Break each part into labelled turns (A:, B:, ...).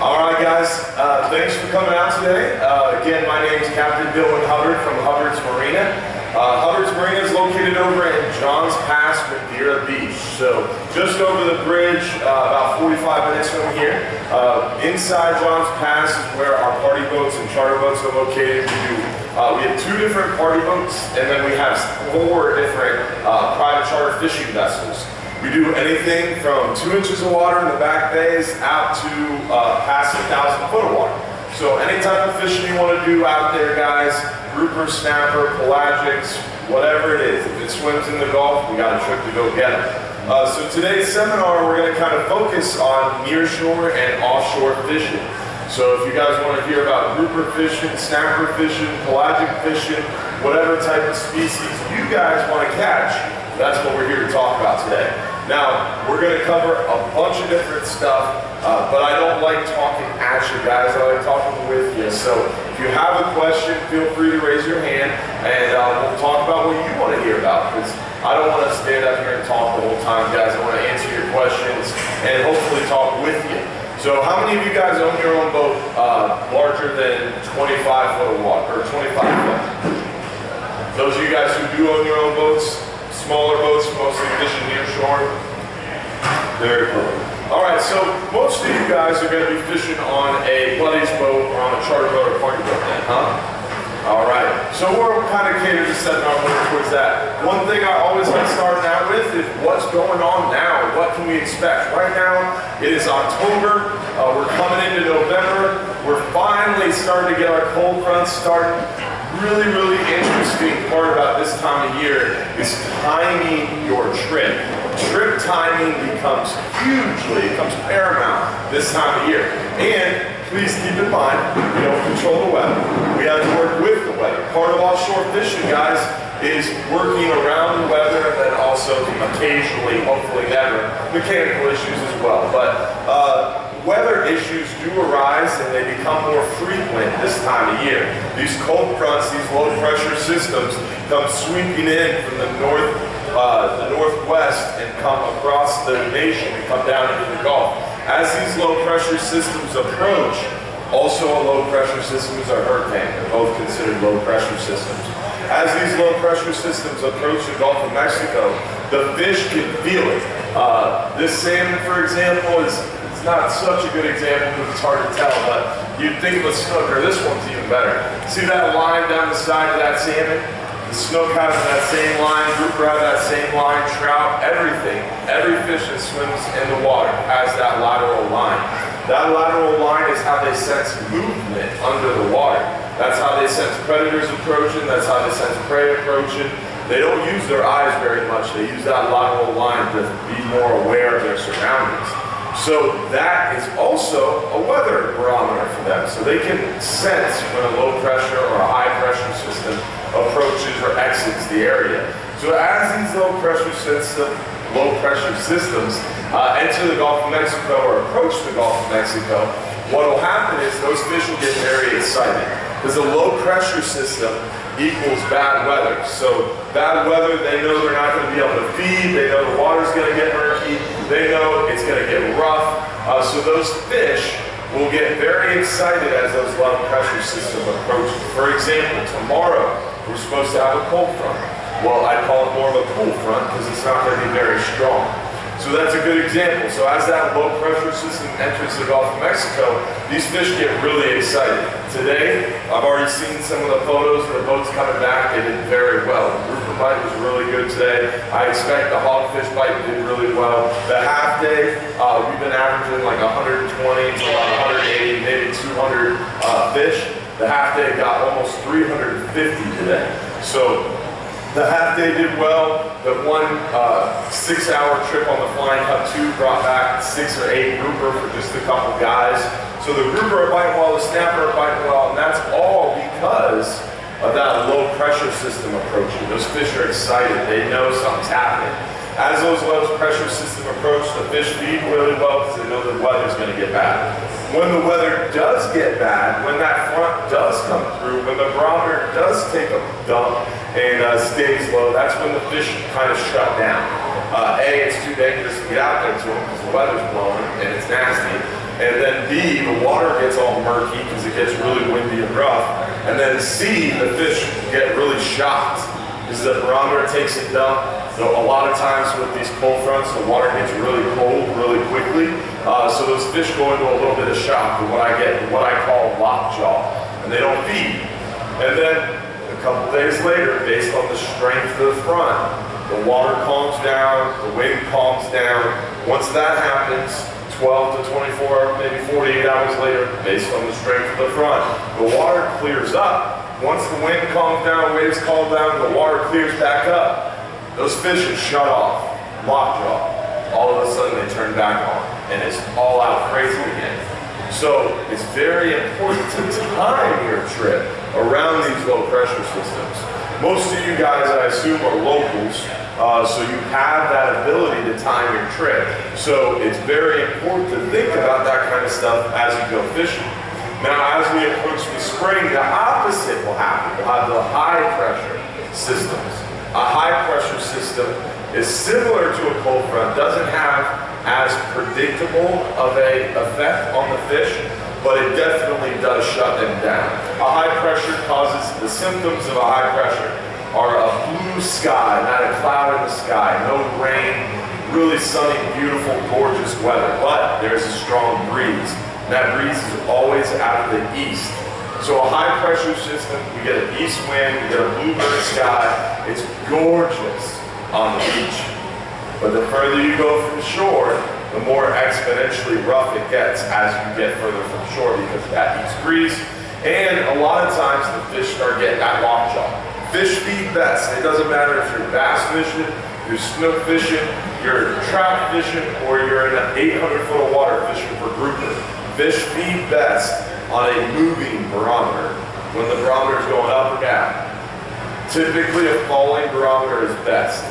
A: All right, guys. Uh, thanks for coming out today. Uh, again, my name is Captain Dylan Hubbard from Hubbard's Marina. Uh, Hubbard's Marina is located over in Johns Pass, Madeira Beach. So just over the bridge, uh, about 45 minutes from here. Uh, inside Johns Pass is where our party boats and charter boats are located. We do. Uh, we have two different party boats, and then we have four different private charter fishing vessels. We do anything from two inches of water in the back bays out to uh, past a thousand foot of water. So any type of fishing you want to do out there, guys, grouper, snapper, pelagics, whatever it is. If it swims in the Gulf, we got a trip to go get it. Uh, so today's seminar, we're going to kind of focus on nearshore and offshore fishing. So if you guys want to hear about grouper fishing, snapper fishing, pelagic fishing, whatever type of species you guys want to catch, that's what we're here to talk about today. Now, we're going to cover a bunch of different stuff, uh, but I don't like talking at you guys. I like talking with you. So if you have a question, feel free to raise your hand, and uh, we'll talk about what you want to hear about. Because I don't want to stand up here and talk the whole time, guys. I want to answer your questions and hopefully talk with you. So how many of you guys own your own boat uh, larger than 25 foot of water, or 25 foot? Those of you guys who do own your own boats, smaller boats, mostly fishing near shore. Very cool. All right, so most of you guys are going to be fishing on a buddy's boat or on a charter boat or a party boat then, huh? All right, so we're kind of catered to setting our boat towards that. One thing I always like starting out with is what's going on now? What can we expect? Right now, it is October. Uh, we're coming into November. We're finally starting to get our cold fronts starting really, really interesting part about this time of year is timing your trip. Trip timing becomes hugely, becomes paramount this time of year. And please keep in mind, we don't control the weather. We have to work with the weather. Part of offshore fishing, guys, is working around the weather and then also occasionally, hopefully never, mechanical issues as well. But uh, weather issues do arise and they become more frequent this time of year. These cold fronts, these low pressure systems come sweeping in from the north, uh, the northwest and come across the nation and come down into the Gulf. As these low pressure systems approach, also a low pressure system is a hurricane. They're both considered low pressure systems. As these low pressure systems approach the Gulf of Mexico, the fish can feel it. Uh, this salmon, for example, is it's not such a good example because it's hard to tell, but you'd think of a snooker. This one's even better. See that line down the side of that salmon? The snook has that same line, grouper has that same line, trout, everything. Every fish that swims in the water has that lateral line. That lateral line is how they sense movement under the water. That's how they sense predators approaching, that's how they sense prey approaching. They don't use their eyes very much. They use that lateral line to be more aware of their surroundings. So that is also a weather barometer for them. So they can sense when a low pressure or a high pressure system approaches or exits the area. So as these low pressure system, low pressure systems uh, enter the Gulf of Mexico or approach the Gulf of Mexico, what will happen is those fish will get very excited because a low pressure system equals bad weather. So bad weather, they know they're not going to be able to feed, they know the water's going to get murky, they know it's going to get rough. Uh, so those fish will get very excited as those low pressure systems approach. For example, tomorrow we're supposed to have a cold front. Well, I call it more of a cool front because it's not going to be very strong. So that's a good example. So as that low pressure system enters the Gulf of Mexico, these fish get really excited. Today, I've already seen some of the photos of the boats coming back. They did very well. The grouper bite was really good today. I expect the hogfish bite did really well. The half day, uh, we've been averaging like 120 to about 180, maybe 200 uh, fish. The half day got almost 350 today. So the half day did well. The one uh, six hour trip on the Flying Cup 2 brought back six or eight grouper for just a couple guys. So the grouper are biting well, the snapper are biting well, and that's all because of that low pressure system approaching. Those fish are excited. They know something's happening. As those low pressure system approach, the fish feed really well because they know the weather's going to get bad. When the weather does get bad, when that front does come through, when the barometer does take a dump, and uh, stays low, that's when the fish kind of shut down. Uh, a, it's too dangerous to get out there to them because the weather's blowing and it's nasty. And then B, the water gets all murky because it gets really windy and rough. And then C, the fish get really shocked because the barometer takes it down. So a lot of times with these cold fronts, the water gets really cold really quickly. Uh, so those fish go into a little bit of shock, what I get, what I call lockjaw, and they don't feed. And then a couple days later, based on the strength of the front, the water calms down, the wind calms down. Once that happens, 12 to 24, maybe 48 hours later, based on the strength of the front, the water clears up. Once the wind calms down, waves calm down, the water clears back up. Those fish are shut off, lockjaw. All of a sudden they turn back on, and it's all out crazy again. So it's very important to time your trip around these low pressure systems. Most of you guys, I assume, are locals, uh, so you have that ability to time your trip. So it's very important to think about that kind of stuff as you go fishing. Now, as we approach the spring, the opposite will happen. We'll have the high pressure systems. A high pressure system is similar to a cold front, doesn't have as predictable of a effect on the fish, but it definitely does shut them down. A high pressure causes the symptoms of a high pressure are a blue sky, not a cloud in the sky, no rain, really sunny, beautiful, gorgeous weather, but there's a strong breeze. That breeze is always out of the east. So a high pressure system, we get an east wind, we get a bluebird sky. It's gorgeous on the beach. But the further you go from shore, the more exponentially rough it gets as you get further from shore because of that east breeze. And a lot of times the fish start getting that lockjaw. Fish feed best. It doesn't matter if you're bass fishing, you're snook fishing, you're trout fishing, or you're in an 800 foot of water fishing for grouper. Fish feed best on a moving barometer, when the barometer is going up or down. Typically a falling barometer is best.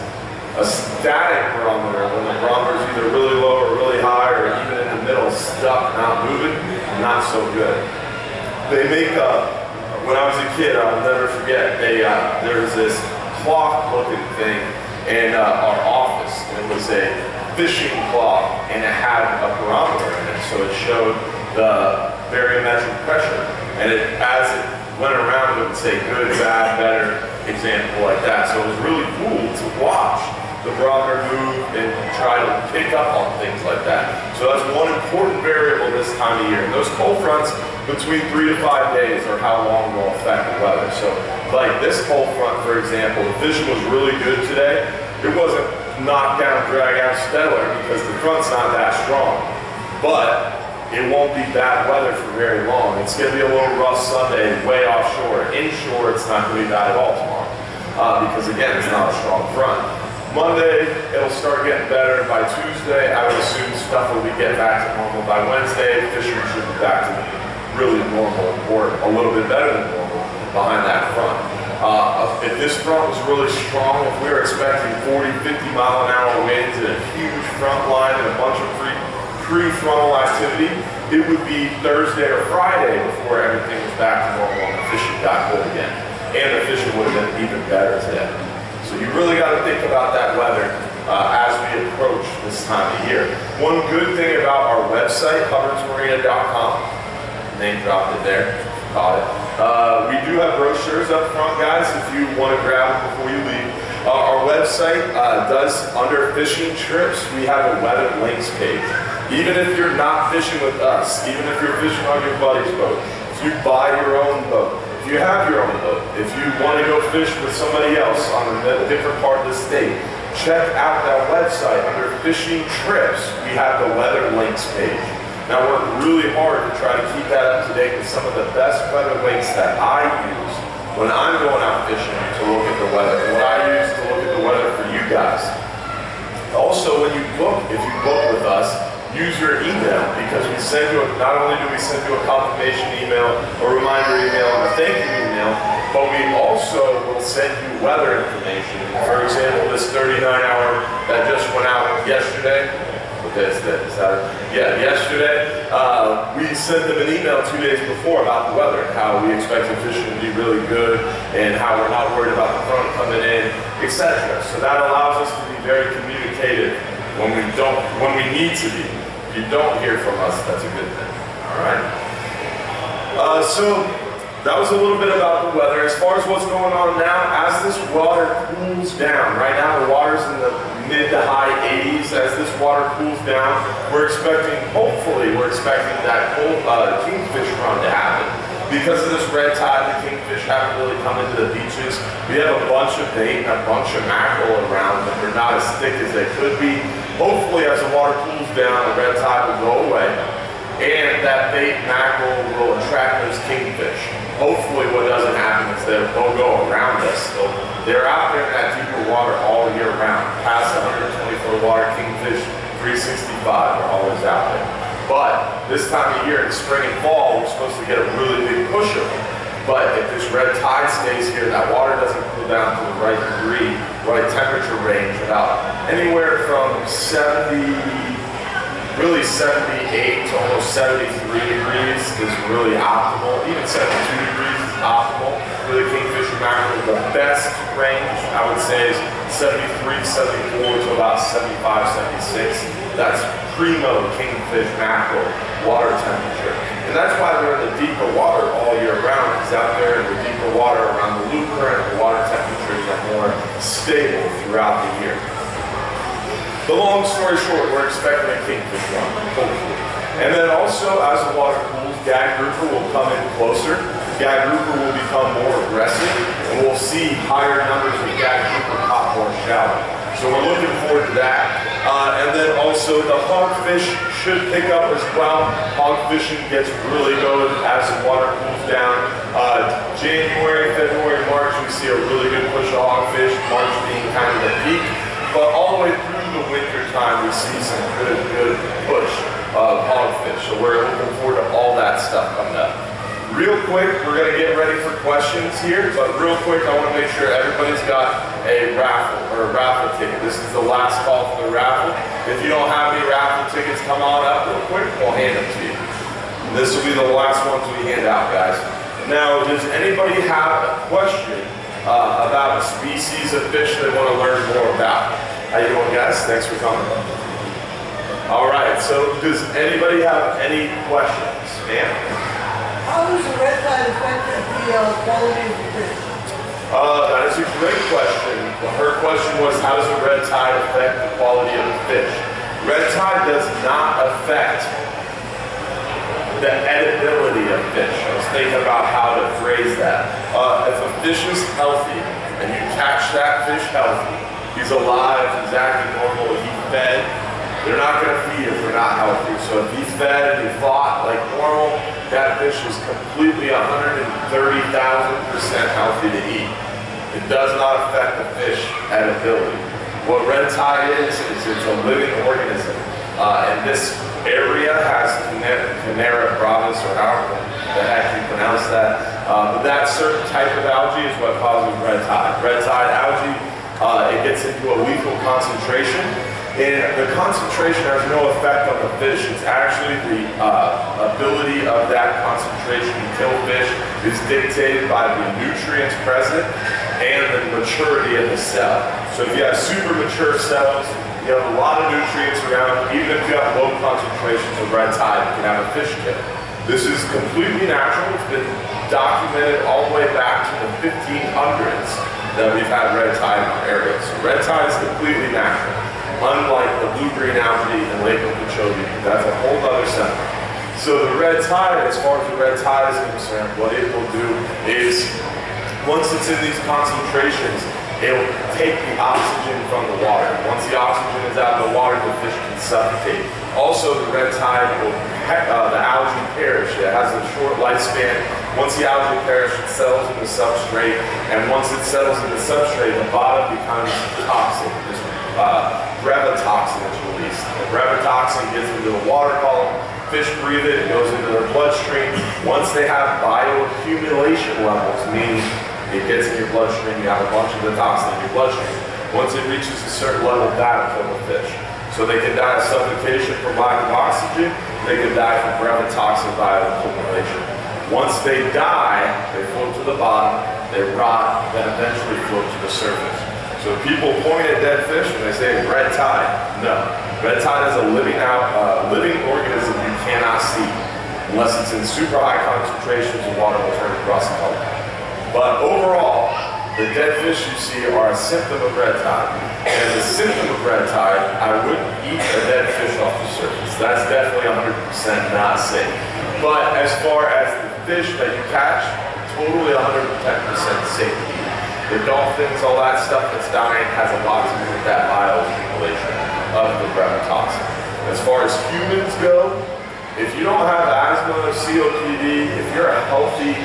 A: A static barometer, when the barometer is either really low or really high or even in the middle, stuck, not moving, not so good. They make a, when I was a kid, I'll never forget, they, uh, there was this clock looking thing in uh, our office. And it was a fishing clock and it had a barometer in it. So it showed the barometric pressure. And it, as it went around, it would say good, bad, better, example like that. So it was really cool to watch the barometer move and try to pick up on things like that. So that's one important variable this time of year. And those cold fronts between three to five days are how long they'll affect the weather. So like this cold front, for example, the fishing was really good today. It wasn't knock down, drag out stellar because the front's not that strong. But it won't be bad weather for very long. It's going to be a little rough Sunday way offshore. Inshore, it's not going to be bad at all tomorrow uh, because, again, it's not a strong front. Monday, it'll start getting better. By Tuesday, I would assume stuff will be getting back to normal. By Wednesday, fishery should be back to really normal or a little bit better than normal behind that front. Uh, if this front was really strong, if we were expecting 40, 50 mile an hour winds and a huge front line and a bunch of free pre-frontal activity, it would be Thursday or Friday before everything was back to normal and the fishing got good again. And the fishing would have been even better today. So you really got to think about that weather uh, as we approach this time of year. One good thing about our website, hubbardsmarina.com, name dropped it there, caught it. Uh, we do have brochures up front, guys, if you want to grab them before you leave. Uh, our website uh, does, under fishing trips, we have a weather links page. Even if you're not fishing with us, even if you're fishing on your buddy's boat, if you buy your own boat, if you have your own boat, if you want to go fish with somebody else on a different part of the state, check out that website. Under fishing trips, we have the weather links page. Now I work really hard to try to keep that up to date with some of the best weather links that I use when I'm going out fishing to look at the weather. What I use to look at the weather for you guys. Also, when you book, if you book with us, use your email because we send you, a, not only do we send you a confirmation email, a reminder email, and a thank you email, but we also will send you weather information. For example, this 39 hour that just went out yesterday, okay, is that, is that yeah, yesterday, uh, we sent them an email two days before about the weather, how we expect the fishing to be really good, and how we're not worried about the front coming in, etc. So that allows us to be very communicative when we don't, when we need to be. If you don't hear from us, that's a good thing. All right. Uh, so that was a little bit about the weather. As far as what's going on now, as this water cools down, right now the water's in the mid to high 80s. As this water cools down, we're expecting, hopefully, we're expecting that cold, uh, kingfish run to happen. Because of this red tide, the kingfish haven't really come into the beaches. We have a bunch of bait and a bunch of mackerel around, but they're not as thick as they could be. Hopefully, as the water cools down, the red tide will go away, and that bait mackerel will attract those kingfish. Hopefully, what doesn't happen is that they'll go around us. They'll, they're out there in that deeper water all year round. Past 120 foot water, kingfish 365 are always out there. But this time of year, in spring and fall, we're supposed to get a really big push of them. But if this red tide stays here, that water doesn't cool down to the right degree, right temperature range, about anywhere from 70, really 78 to almost 73 degrees is really optimal. Even 72 degrees is optimal for the kingfisher mackerel. The best range, I would say, is 73, 74 to about 75, 76. That's primo kingfish mackerel water temperature. And that's why they're in the deeper water all year round, because out there in the deeper water around the loop current, the water temperatures are more stable throughout the year. The long story short, we're expecting a kingfish run, hopefully. And then also, as the water cools, gag grouper will come in closer. Gag grouper will become more aggressive, and we'll see higher numbers of gag grouper caught more shallow. So we're looking forward to that. Uh, and then also the hogfish should pick up as well. Hog fishing gets really good as the water cools down. Uh, January, February, March, we see a really good push of hogfish, March being kind of the peak. Time, we see some good, good push of hogfish. So we're looking forward to all that stuff coming up. Real quick, we're going to get ready for questions here, but real quick, I want to make sure everybody's got a raffle or a raffle ticket. This is the last call for the raffle. If you don't have any raffle tickets, come on up real quick, we'll hand them to you. This will be the last ones we hand out, guys. Now, does anybody have a question uh, about a species of fish they want to learn more about? How you doing, guys? Thanks for coming. All right, so does anybody have any questions? Ma'am?
B: How does the red tide affect the uh, quality of the fish?
A: Uh, that is a great question. Her question was, how does the red tide affect the quality of the fish? Red tide does not affect the edibility of fish. I was thinking about how to phrase that. Uh, if a fish is healthy and you catch that fish healthy, he's alive, he's acting normal, he fed, they're not going to feed if they're not healthy. So if he's fed and he fought like normal, that fish is completely 130,000% healthy to eat. It does not affect the fish edibility. What red tide is, is it's a living organism. Uh, and this area has Karenia brevis, or however the heck you pronounce that. Uh, but that certain type of algae is what causes red tide. Red tide algae, uh, it gets into a lethal concentration, and the concentration has no effect on the fish. It's actually the uh, ability of that concentration to kill fish is dictated by the nutrients present and the maturity of the cell. So if you have super mature cells, you have a lot of nutrients around, even if you have low concentrations of red tide, you can have a fish kill. This is completely natural. It's been documented all the way back to the 1500s that we've had red tide red tide is completely natural. Unlike the blue-green algae in Lake Okeechobee, that's a whole other sentiment. So the red tide, as far as the red tide is concerned, what it will do is, once it's in these concentrations, it'll take the oxygen from the water. Once the oxygen is out of the water, the fish can suffocate. Also, the red tide will, uh, the algae perish. It has a short lifespan. Once the algae it settles in the substrate, and once it settles in the substrate, the bottom becomes toxic. There's uh, brevetoxin is released. The brevetoxin gets into the water column, fish breathe it, it goes into their bloodstream. Once they have bioaccumulation levels, meaning it gets in your bloodstream, you have a bunch of the toxin in your bloodstream. Once it reaches a certain level, that'll kill the fish. So they can die of suffocation from lack of oxygen, they can die from brevetoxin bioaccumulation. Once they die, they float to the bottom, they rot, then eventually float to the surface. So people point at dead fish and they say red tide. No, Red tide is a living out, uh, living organism you cannot see unless it's in super high concentrations of water will turn rust color. But overall, the dead fish you see are a symptom of red tide. And as a symptom of red tide, I wouldn't eat a dead fish off the surface. That's definitely 100% not safe. But as far as fish that you catch, totally 110% safe to eat. The dolphins, all that stuff that's dying has a lot to do with that bioaccumulation of the toxin. As far as humans go, if you don't have asthma or COPD, if you're a healthy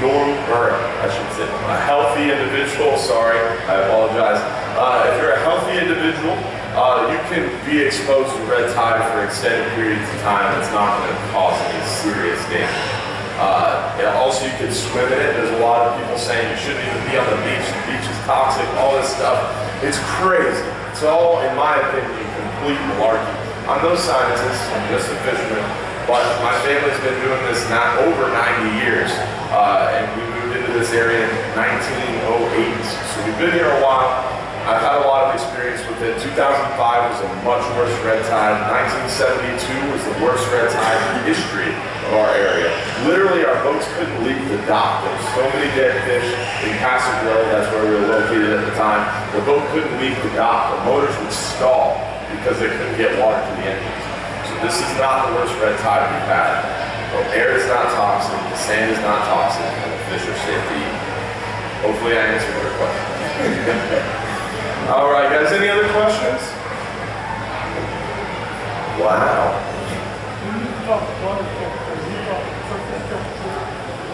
A: norm, or I should say, a healthy individual, sorry, I apologize. Uh, if you're a healthy individual, uh, you can be exposed to red tide for extended periods of time. It's not going to cause any serious damage. Uh, also, you can swim in it. There's a lot of people saying you shouldn't even be on the beach. The beach is toxic, all this stuff. It's crazy. It's all, in my opinion, complete malarkey. I'm no scientist, I'm just a fisherman. But my family's been doing this not over 90 years, uh, and we moved into this area in 1908. So we've been here a while. I've had a lot of experience with it. 2005 was a much worse red tide. 1972 was the worst red tide in history of our area. Literally, our boats couldn't leave the dock. There was so many dead fish in Castle Grove, that's where we were located at the time. The boat couldn't leave the dock. The motors would stall because they couldn't get water to the engines. So this is not the worst red tide we've had. The air is not toxic, the sand is not toxic, and the fish are safe to eat. Hopefully I answered your question. All right, guys, any other questions? Wow.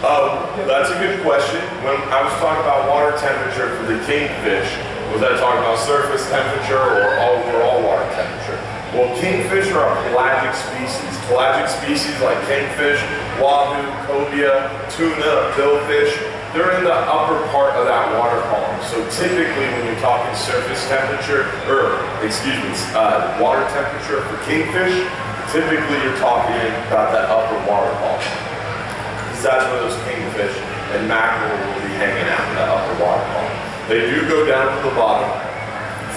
A: Oh, that's a good question. When I was talking about water temperature for the kingfish, was I talking about surface temperature or overall water temperature? Well, kingfish are a pelagic species. Pelagic species like kingfish, wahoo, cobia, tuna, billfish, they're in the upper part of that water column. So typically when you're talking surface temperature, or excuse me, uh, water temperature for kingfish, typically you're talking about that upper water column. Because that's where those kingfish and mackerel will be hanging out in the upper water column. They do go down to the bottom,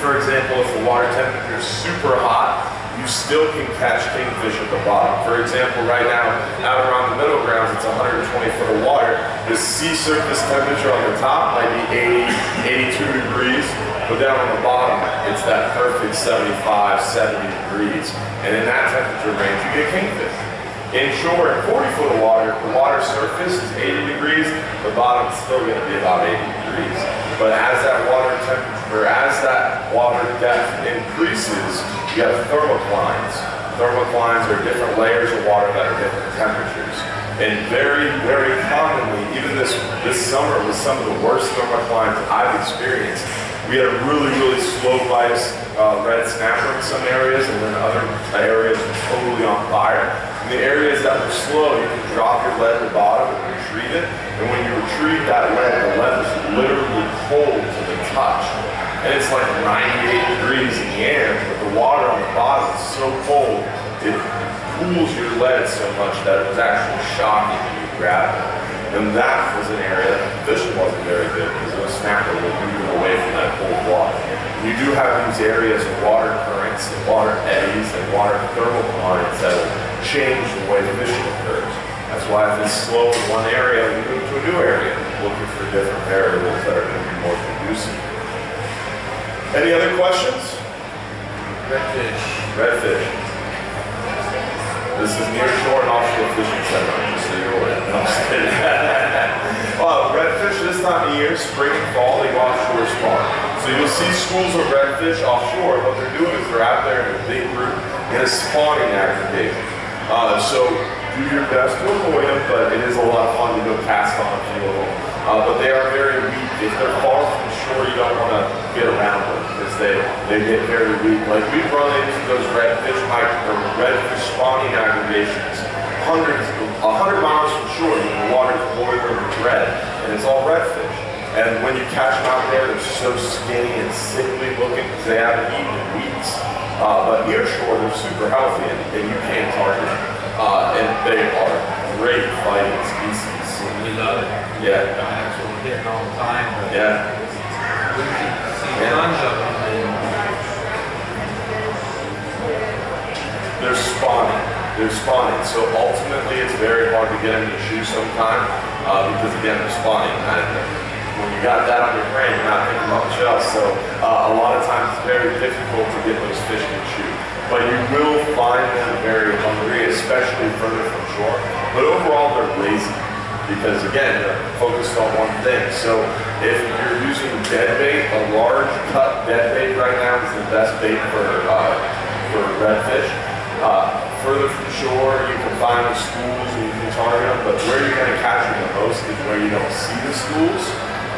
A: for example, if the water temperature is super hot, you still can catch kingfish at the bottom. For example, right now, out around the middle grounds, it's 120 foot of water. The sea surface temperature on the top might be 80, 82 degrees, but down on the bottom, it's that perfect 75, 70 degrees. And in that temperature range, you get kingfish. Inshore at 40 foot of water, the water surface is 80 degrees, the bottom's still going to be about 80 degrees. But as that water temperature, as that water depth increases, you have thermoclines. Thermoclines are different layers of water that are different temperatures. And very, very commonly, even this, this summer was some of the worst thermoclines I've experienced. We had a really, really slow bias uh, red snapper in some areas, and then other areas were totally on fire. The areas that were slow, you can drop your lead to the bottom and retrieve it. And when you retrieve that lead, the lead is literally cold to the touch. And it's like 98 degrees in the air, but the water on the bottom is so cold, it cools your lead so much that it was actually shocking when you grab it. And that was an area that fishing wasn't very good because those snapper were moving away from that cold water. You do have these areas of water currents and water eddies and water thermal currents that change the way the fishing occurs. That's why if it's slow in one area, we move to a new area, looking for different variables that are going to be more conducive. Any other questions?
C: Redfish.
A: Redfish. This is near shore and offshore fishing center, just so you're aware. No, I'm just kidding. well, oh, redfish this time of year, spring and fall, they go offshore spawn. So you'll see schools of redfish offshore. What they're doing is they're out there in a big group in a spawning aggregation. Uh, so do your best to avoid them, but it is a lot of fun to go cast on a few of them. Uh, but they are very weak. If they're far from shore, you don't want to get around them because they, they get very weak. Like we've run into those redfish or redfish spawning aggregations hundreds, a hundred miles from shore, the water's boiling red, and it's all redfish. And when you catch them out there, they're so skinny and sickly looking because they haven't eaten in weeks. Uh, but near shore, they're super healthy and, and you can't target them. Uh, and they are great fighting species.
C: We love it.
A: Yeah.
C: That's what we're getting all the time, but
A: Yeah.
C: we can see
A: Yeah.
C: tons of them
A: they're spawning. They're spawning. So ultimately, it's very hard to get them to chew sometime uh, because again, they're spawning. When you got that on your brain, you're not thinking about much else. So uh, a lot of times, it's very difficult to get those fish to chew. But you will find them very hungry, especially further from shore. But overall, they're lazy because again, they're focused on one thing. So if you're using dead bait, a large cut dead bait right now is the best bait for uh, for redfish. Uh, further from shore, you can find the schools and you can target them, but where you're going to catch them the most is where you don't see the schools,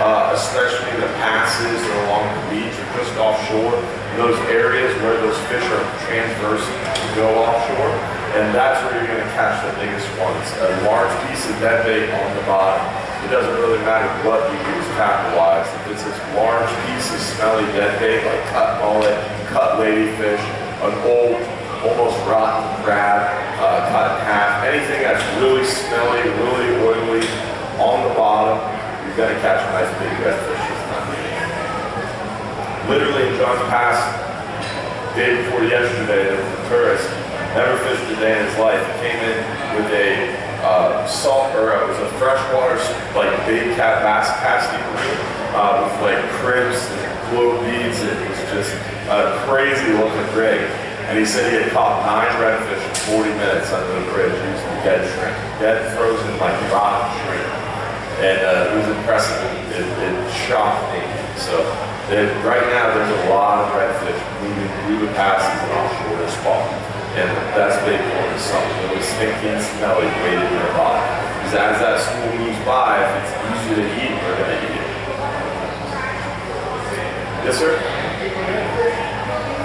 A: uh, especially the passes or along the beach or just offshore. Those areas where those fish are transversing to go offshore and that's where you're going to catch the biggest ones. A large piece of dead bait on the bottom. It doesn't really matter what you use tackle-wise. If it's this large piece of smelly dead bait like cut mullet, cut ladyfish, an old, almost rotten crab, uh, cut in half, anything that's really smelly, really oily on the bottom, you're going to catch a nice big redfish this time. Literally in John's Pass, day before yesterday, there was a tourist never fished a day in his life. Came in with a uh, salt, or uh, it was a freshwater, like big cat bass casting reel uh, with like crimps and glow beads. It was just a crazy looking rig. And he said he had caught nine redfish in 40 minutes under the bridge using dead shrimp, dead frozen like rotten shrimp. And uh, it was impressive. It, it, it shocked me. So it, right now there's a lot of redfish moving through the passes and offshore this fall. And that's big for is something really stinky and smelly weighted in their body. Because as that school moves by, if it's easy to eat, we're going to eat it. Yes, sir?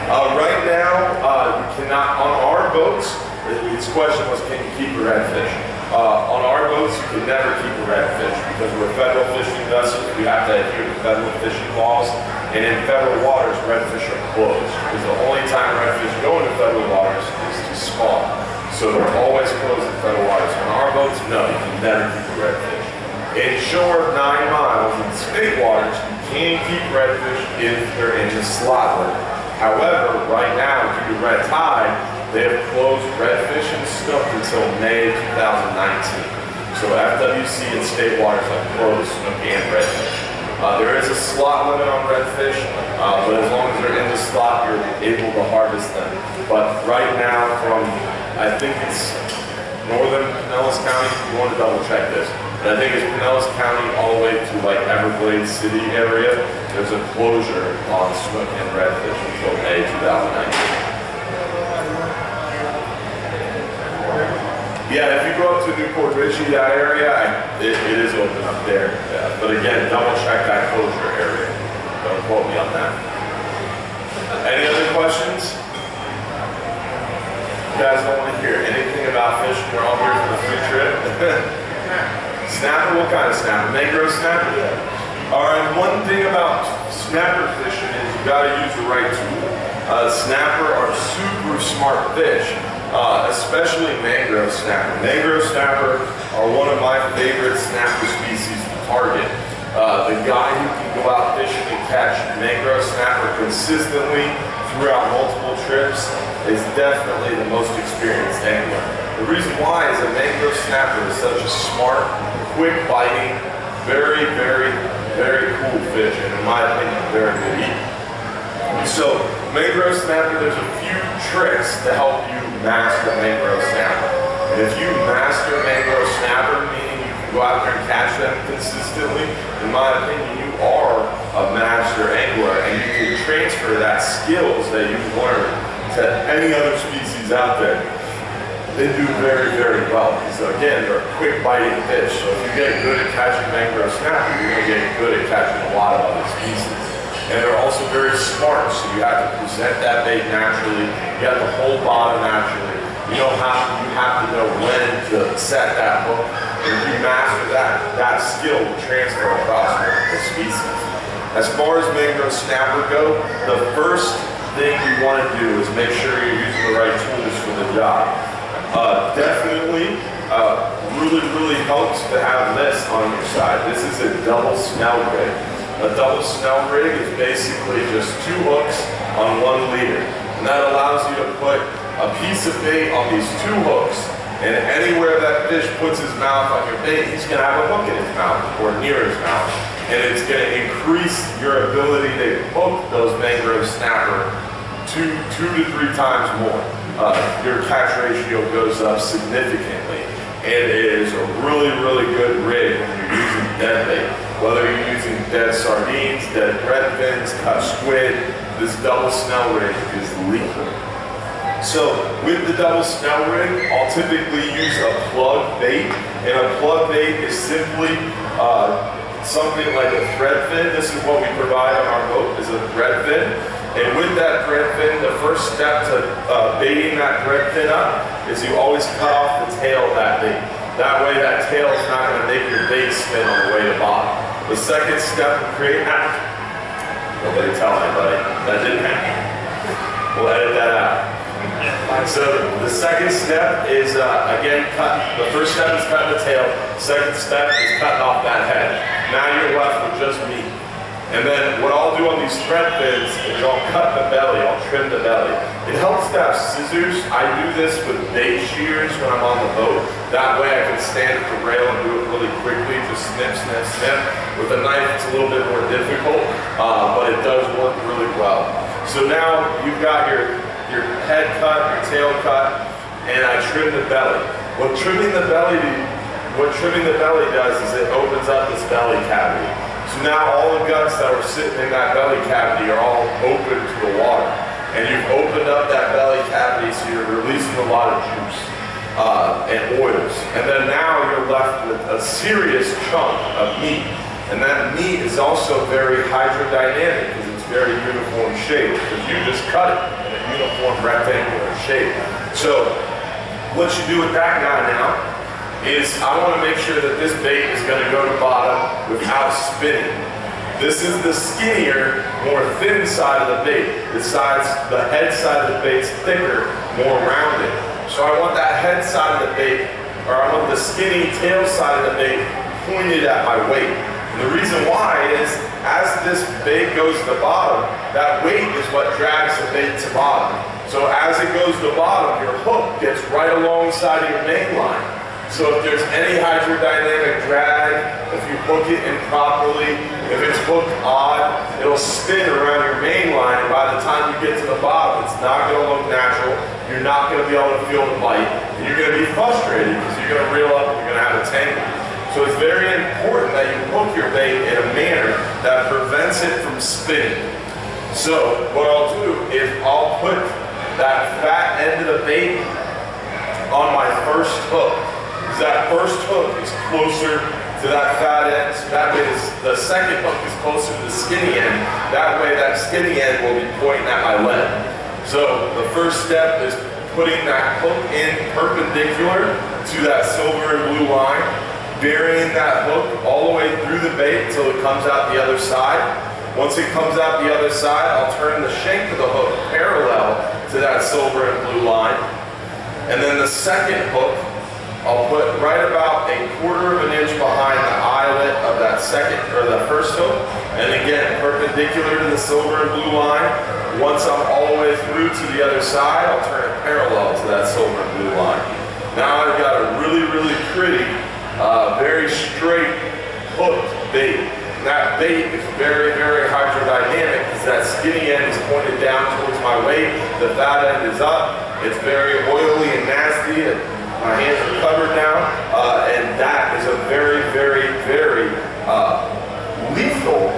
A: Uh, right now, uh, we cannot, on our boats, his question was, can you keep a redfish? Uh, on our boats, you can never keep a redfish because we're federal fishing vessels. We have to adhere to federal fishing laws. And in federal waters, redfish are closed. Because the only time redfish go into federal waters is to spawn. So they're always closed in federal waters. On our boats, no, you can never keep a redfish. Inshore nine miles in state waters, you can keep redfish if they're in the slot limit. However, right now, due to red tide, they have closed redfish and snook until May 2019. So FWC and state waters have closed snook and redfish. Uh, there is a slot limit on redfish, uh, but as long as they're in the slot, you're able to harvest them. But right now, from I think it's northern Pinellas County, you want to double check this, but I think it's Pinellas County all the way to like Everglades City area, there's a closure on snook and redfish until May 2019. Yeah, if you go up to New Port Richey, that area, I, it, it is open up there. Yeah. But again, double check that closure area. Don't quote me on that. Any other questions? You guys don't want to hear anything about fish. We're all here for the free trip. snapper? What kind of snapper? Mangrove snapper? Yeah. All right, one thing about snapper fishing is you got to use the right tool. Uh, snapper are super smart fish uh, especially mangrove snapper. Mangrove snapper are one of my favorite snapper species to target. Uh, the guy who can go out fishing and catch mangrove snapper consistently throughout multiple trips is definitely the most experienced angler. The reason why is that mangrove snapper is such a smart, quick biting, very, very, very cool fish, and in my opinion, very good eating. So, mangrove snapper, there's a few tricks to help you master mangrove snapper. And if you master mangrove snapper, meaning you can go out there and catch them consistently, in my opinion, you are a master angler and you can transfer that skills that you've learned to any other species out there. They do very, very well. So again, they're quick biting fish. So if you get good at catching mangrove snapper, you're gonna get good at catching a lot of other species. And they're also very smart, so you have to present that bait naturally. You have to hold bottom naturally. You know how you have to know when to set that hook. And if you master that, that skill will transfer across multiple species. As far as mangrove snapper go, the first thing you want to do is make sure you're using the right tools for the job. Uh, definitely, uh, really, really helps to have this on your side. This is a double snell rig. A double snell rig is basically just two hooks on one leader. And that allows you to put a piece of bait on these two hooks, and anywhere that fish puts his mouth on your bait, he's gonna have a hook in his mouth or near his mouth. And it's gonna increase your ability to hook those mangrove snapper two, two to three times more. Uh, your catch ratio goes up significantly. And it is a really, really good rig when you're using dead bait. Whether you're using dead sardines, dead redfins, cut squid, this double snell rig is lethal. So with the double snell rig, I'll typically use a plug bait, and a plug bait is simply uh, something like a thread fin. This is what we provide on our boat, is a thread fin. And with that thread fin, the first step to uh, baiting that thread fin up is you always cut off the tail of that bait. That way that tail is not going to make your bait spin on the way to bottom. The second step create that, nobody tell anybody, that didn't happen. We'll edit that out. So the second step is, uh, again, cut. The first step is cut the tail. Second step is cutting off that head. Now you're left with just meat. And then what I'll do on these thread fins is I'll cut the belly, I'll trim the belly. It helps to have scissors. I do this with bait shears when I'm on the boat. That way I can stand at the rail and do it really quickly, just snip, snip, snip. With a knife it's a little bit more difficult, uh, but it does work really well. So now you've got your your head cut, your tail cut, and I trim the belly. What trimming the belly, what trimming the belly does is it opens up this belly cavity. So now all the guts that were sitting in that belly cavity are all open to the water. And you've opened up that belly cavity so you're releasing a lot of juice uh, and oils. And then now you're left with a serious chunk of meat. And that meat is also very hydrodynamic because it's very uniform shape. If you just cut it in a uniform rectangular shape. So what you do with that guy now is I want to make sure that this bait is going to go to bottom without spinning. This is the skinnier, more thin side of the bait. The sides, the head side of the bait's thicker, more rounded. So I want that head side of the bait, or I want the skinny tail side of the bait pointed at my weight. And the reason why is as this bait goes to the bottom, that weight is what drags the bait to bottom. So as it goes to bottom, your hook gets right alongside of your main line. So if there's any hydrodynamic drag, if you hook it improperly, if it's hooked odd, it'll spin around your main line, and by the time you get to the bottom, it's not going to look natural. You're not going to be able to feel the bite, and you're going to be frustrated because you're going to reel up and you're going to have a tangle. So it's very important that you hook your bait in a manner that prevents it from spinning. So what I'll do is I'll put that fat end of the bait on my first hook. That first hook is closer to that fat end. So that way this, the second hook is closer to the skinny end. That way that skinny end will be pointing at my leg. So the first step is putting that hook in perpendicular to that silver and blue line, burying that hook all the way through the bait until it comes out the other side. Once it comes out the other side, I'll turn the shank of the hook parallel to that silver and blue line. And then the second hook, I'll put right about a quarter of an inch behind the eyelet of that second, or the first hook. And again, perpendicular to the silver and blue line. Once I'm all the way through to the other side, I'll turn it parallel to that silver and blue line. Now I've got a really, really pretty, uh, very straight hooked bait. That bait is very, very hydrodynamic because that skinny end is pointed down towards my weight. The fat end is up. It's very oily and nasty. My hands are covered now. Uh, and that is a very, very, very uh, lethal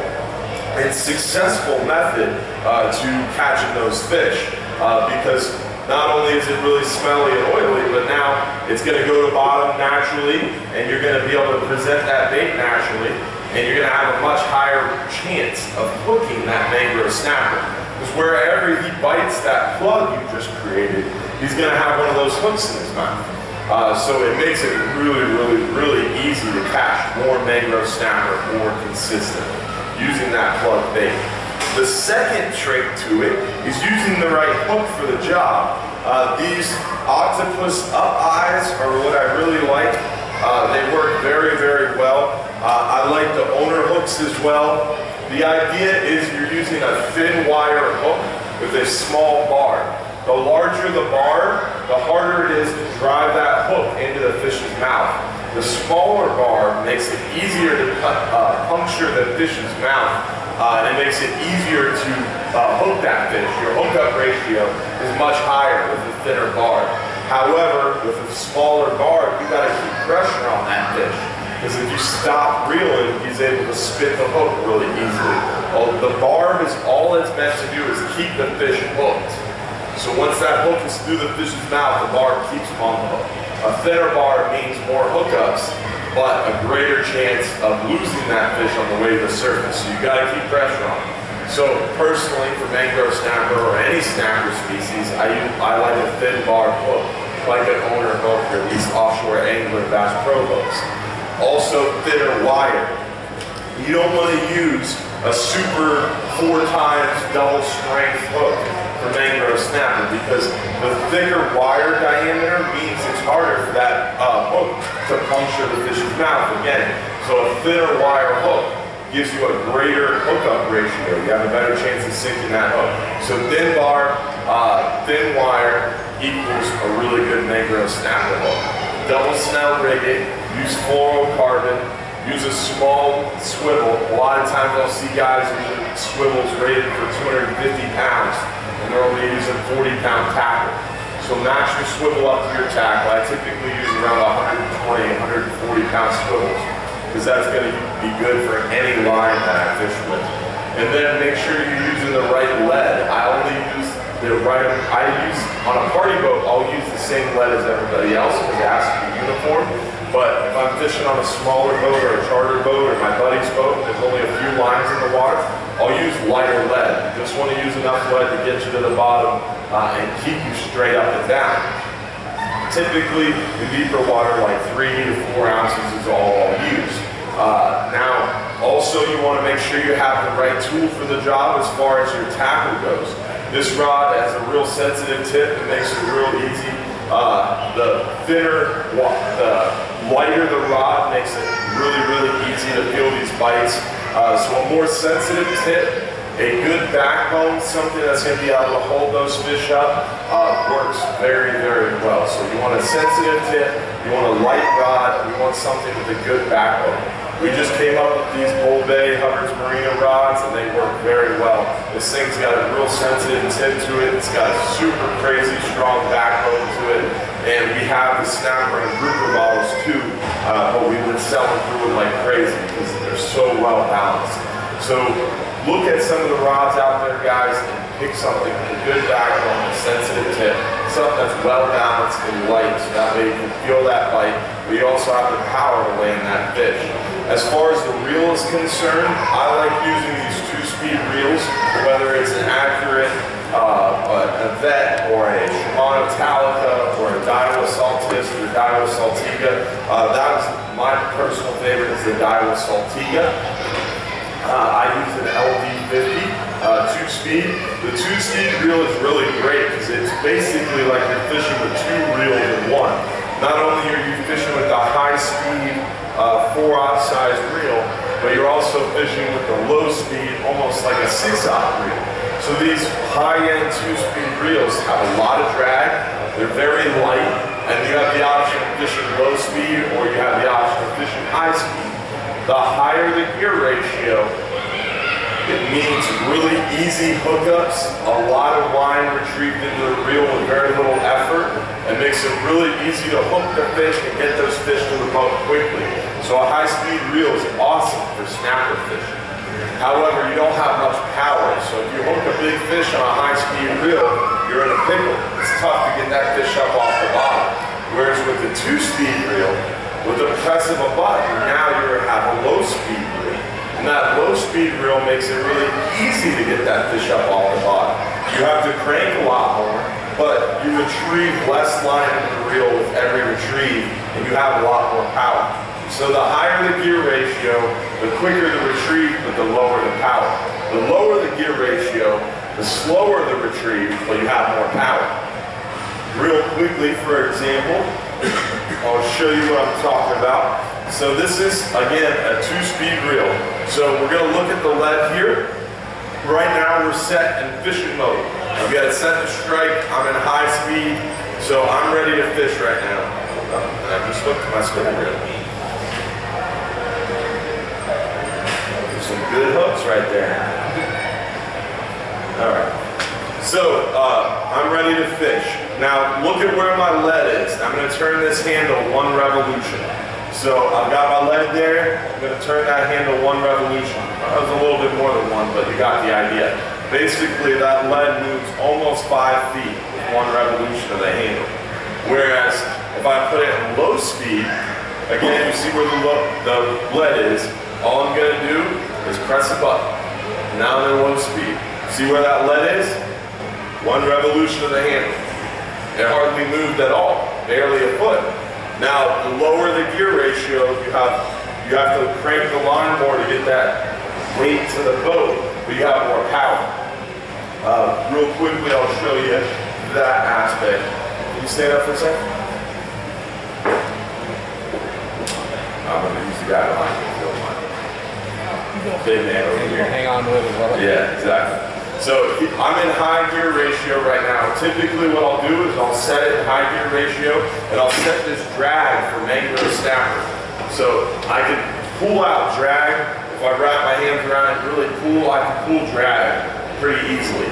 A: and successful method uh, to catching those fish uh, because not only is it really smelly and oily, but now it's going to go to bottom naturally and you're going to be able to present that bait naturally and you're going to have a much higher chance of hooking that mangrove snapper. Because wherever he bites that plug you just created, he's going to have one of those hooks in his mouth. Uh, so it makes it really, really, really easy to catch more mangrove snapper more consistently using that plug bait. The second trick to it is using the right hook for the job. Uh, these octopus up eyes are what I really like. Uh, they work very, very well. Uh, I like the owner hooks as well. The idea is you're using a thin wire hook with a small bar. The larger the bar, the harder it is to drive that hook into the fish's mouth. The smaller bar makes it easier to cut, uh, puncture the fish's mouth, uh, and it makes it easier to uh, hook that fish. Your hookup ratio is much higher with a thinner bar. However, with a smaller bar, you got to keep pressure on that fish. Because if you stop reeling, he's able to spit the hook really easily. Well, the barb is all it's meant to do is keep the fish hooked. So once that hook is through the fish's mouth, the bar keeps him on the hook. A thinner bar means more hookups, but a greater chance of losing that fish on the way to the surface. So you gotta keep pressure on it. So personally, for mangrove snapper or any snapper species, I, use, I like a thin bar hook, like an owner hook or these offshore angler bass pro hooks. Also thinner wire. You don't want to use a super four times double strength hook for mangrove snapper because the thicker wire diameter means it's harder for that uh, hook to puncture the fish's mouth again. So a thinner wire hook gives you a greater hookup ratio. You have a better chance of sinking that hook. So thin bar, uh, thin wire equals a really good mangrove snapper hook. Double snell rigging, use fluorocarbon, use a small swivel. A lot of times I'll see guys with swivels rated for 250 pounds and only using 40 pound tackle. So match your swivel up to your tackle. I typically use around 120, 140 pound swivels because that's going to be good for any line that I fish with. And then make sure you're using the right lead. I only use the right, I use, on a party boat, I'll use the same lead as everybody else because it has to be uniform. But if I'm fishing on a smaller boat or a charter boat or my buddy's boat, there's only a few lines in the water, I'll use lighter lead. You just want to use enough lead to get you to the bottom uh, and keep you straight up and down. Typically, in deeper water, like three to four ounces is all I'll use. Uh, now, also you want to make sure you have the right tool for the job as far as your tackle goes. This rod has a real sensitive tip that makes it real easy. Uh, the thinner, the lighter the rod makes it really, really easy to feel these bites. Uh, so a more sensitive tip a good backbone, something that's going to be able to hold those fish up, uh, works very, very well. So you want a sensitive tip, you want a light rod, you want something with a good backbone. We just came up with these Bull Bay Hubbard's Marina rods and they work very well. This thing's got a real sensitive tip to it. It's got a super crazy strong backbone to it. And we have the snapper and grouper models too, uh, but we've been selling through them like crazy because so well balanced. So look at some of the rods out there, guys, and pick something with a good backbone, a sensitive tip, something that's well balanced and light, so that way you can feel that bite, but you also have the power to land that fish. As far as the reel is concerned, I like using these two-speed reels, whether it's an accurate uh, Avet or a Shimano Talica or a Daiwa Saltist or Daiwa Saltiga. Uh, that was my personal favorite is the Daiwa Saltiga. Uh, I use an LD50 uh, two-speed. The two-speed reel is really great because it's basically like you're fishing with two reels in one. Not only are you fishing with the high-speed uh, four-aught size reel, but you're also fishing with the low-speed, almost like a six-aught reel. So these high-end two-speed reels have a lot of drag. They're very light, and you have the option of fishing low speed, or you have the option of fishing high speed. The higher the gear ratio, it means really easy hookups, a lot of line retrieved into the reel with very little effort, and makes it really easy to hook the fish and get those fish to the boat quickly. So a high-speed reel is awesome for snapper fishing. However, you don't have much power, so if you hook a big fish on a high-speed reel, you're in a pickle. It's tough to get that fish up off the bottom. Whereas with the two-speed reel, with the press of a button, now you have a low-speed reel. And that low-speed reel makes it really easy to get that fish up off the bottom. You have to crank a lot more, but you retrieve less line into the reel with every retrieve, and you have a lot more power. So the higher the gear ratio, the quicker the retrieve, but the lower the power. The lower the gear ratio, the slower the retrieve, but you have more power. Real quickly, for example, I'll show you what I'm talking about. So this is, again, a two-speed reel. So we're going to look at the lead here. Right now we're set in fishing mode. I've got it set to strike. I'm in high speed, so I'm ready to fish right now. And I just hooked my spinning reel. Some good hooks right there. All right. So uh, I'm ready to fish. Now look at where my lead is. I'm going to turn this handle one revolution. So I've got my lead there. I'm going to turn that handle one revolution. That was a little bit more than one, but you got the idea. Basically, that lead moves almost five feet with one revolution of the handle. Whereas if I put it in low speed, again, you see where the, the lead is. All I'm going to do is press a button. Now in low speed. See where that lead is? One revolution of the handle. It hardly moved at all, barely a foot. Now, the lower the gear ratio, you have you have to crank the line more to get that weight to the boat, but you have more power. Uh, real quickly, I'll show you that aspect. Can you stand up for a second? I'm going to use the guy behind me. if you don't mind. Big man over here.
C: Hang on with it
A: Yeah, exactly. So I'm in high gear ratio right now. Typically what I'll do is I'll set it in high gear ratio and I'll set this drag for mangrove snapper. So I can pull out drag. If I wrap my hands around it really cool, I can pull drag pretty easily.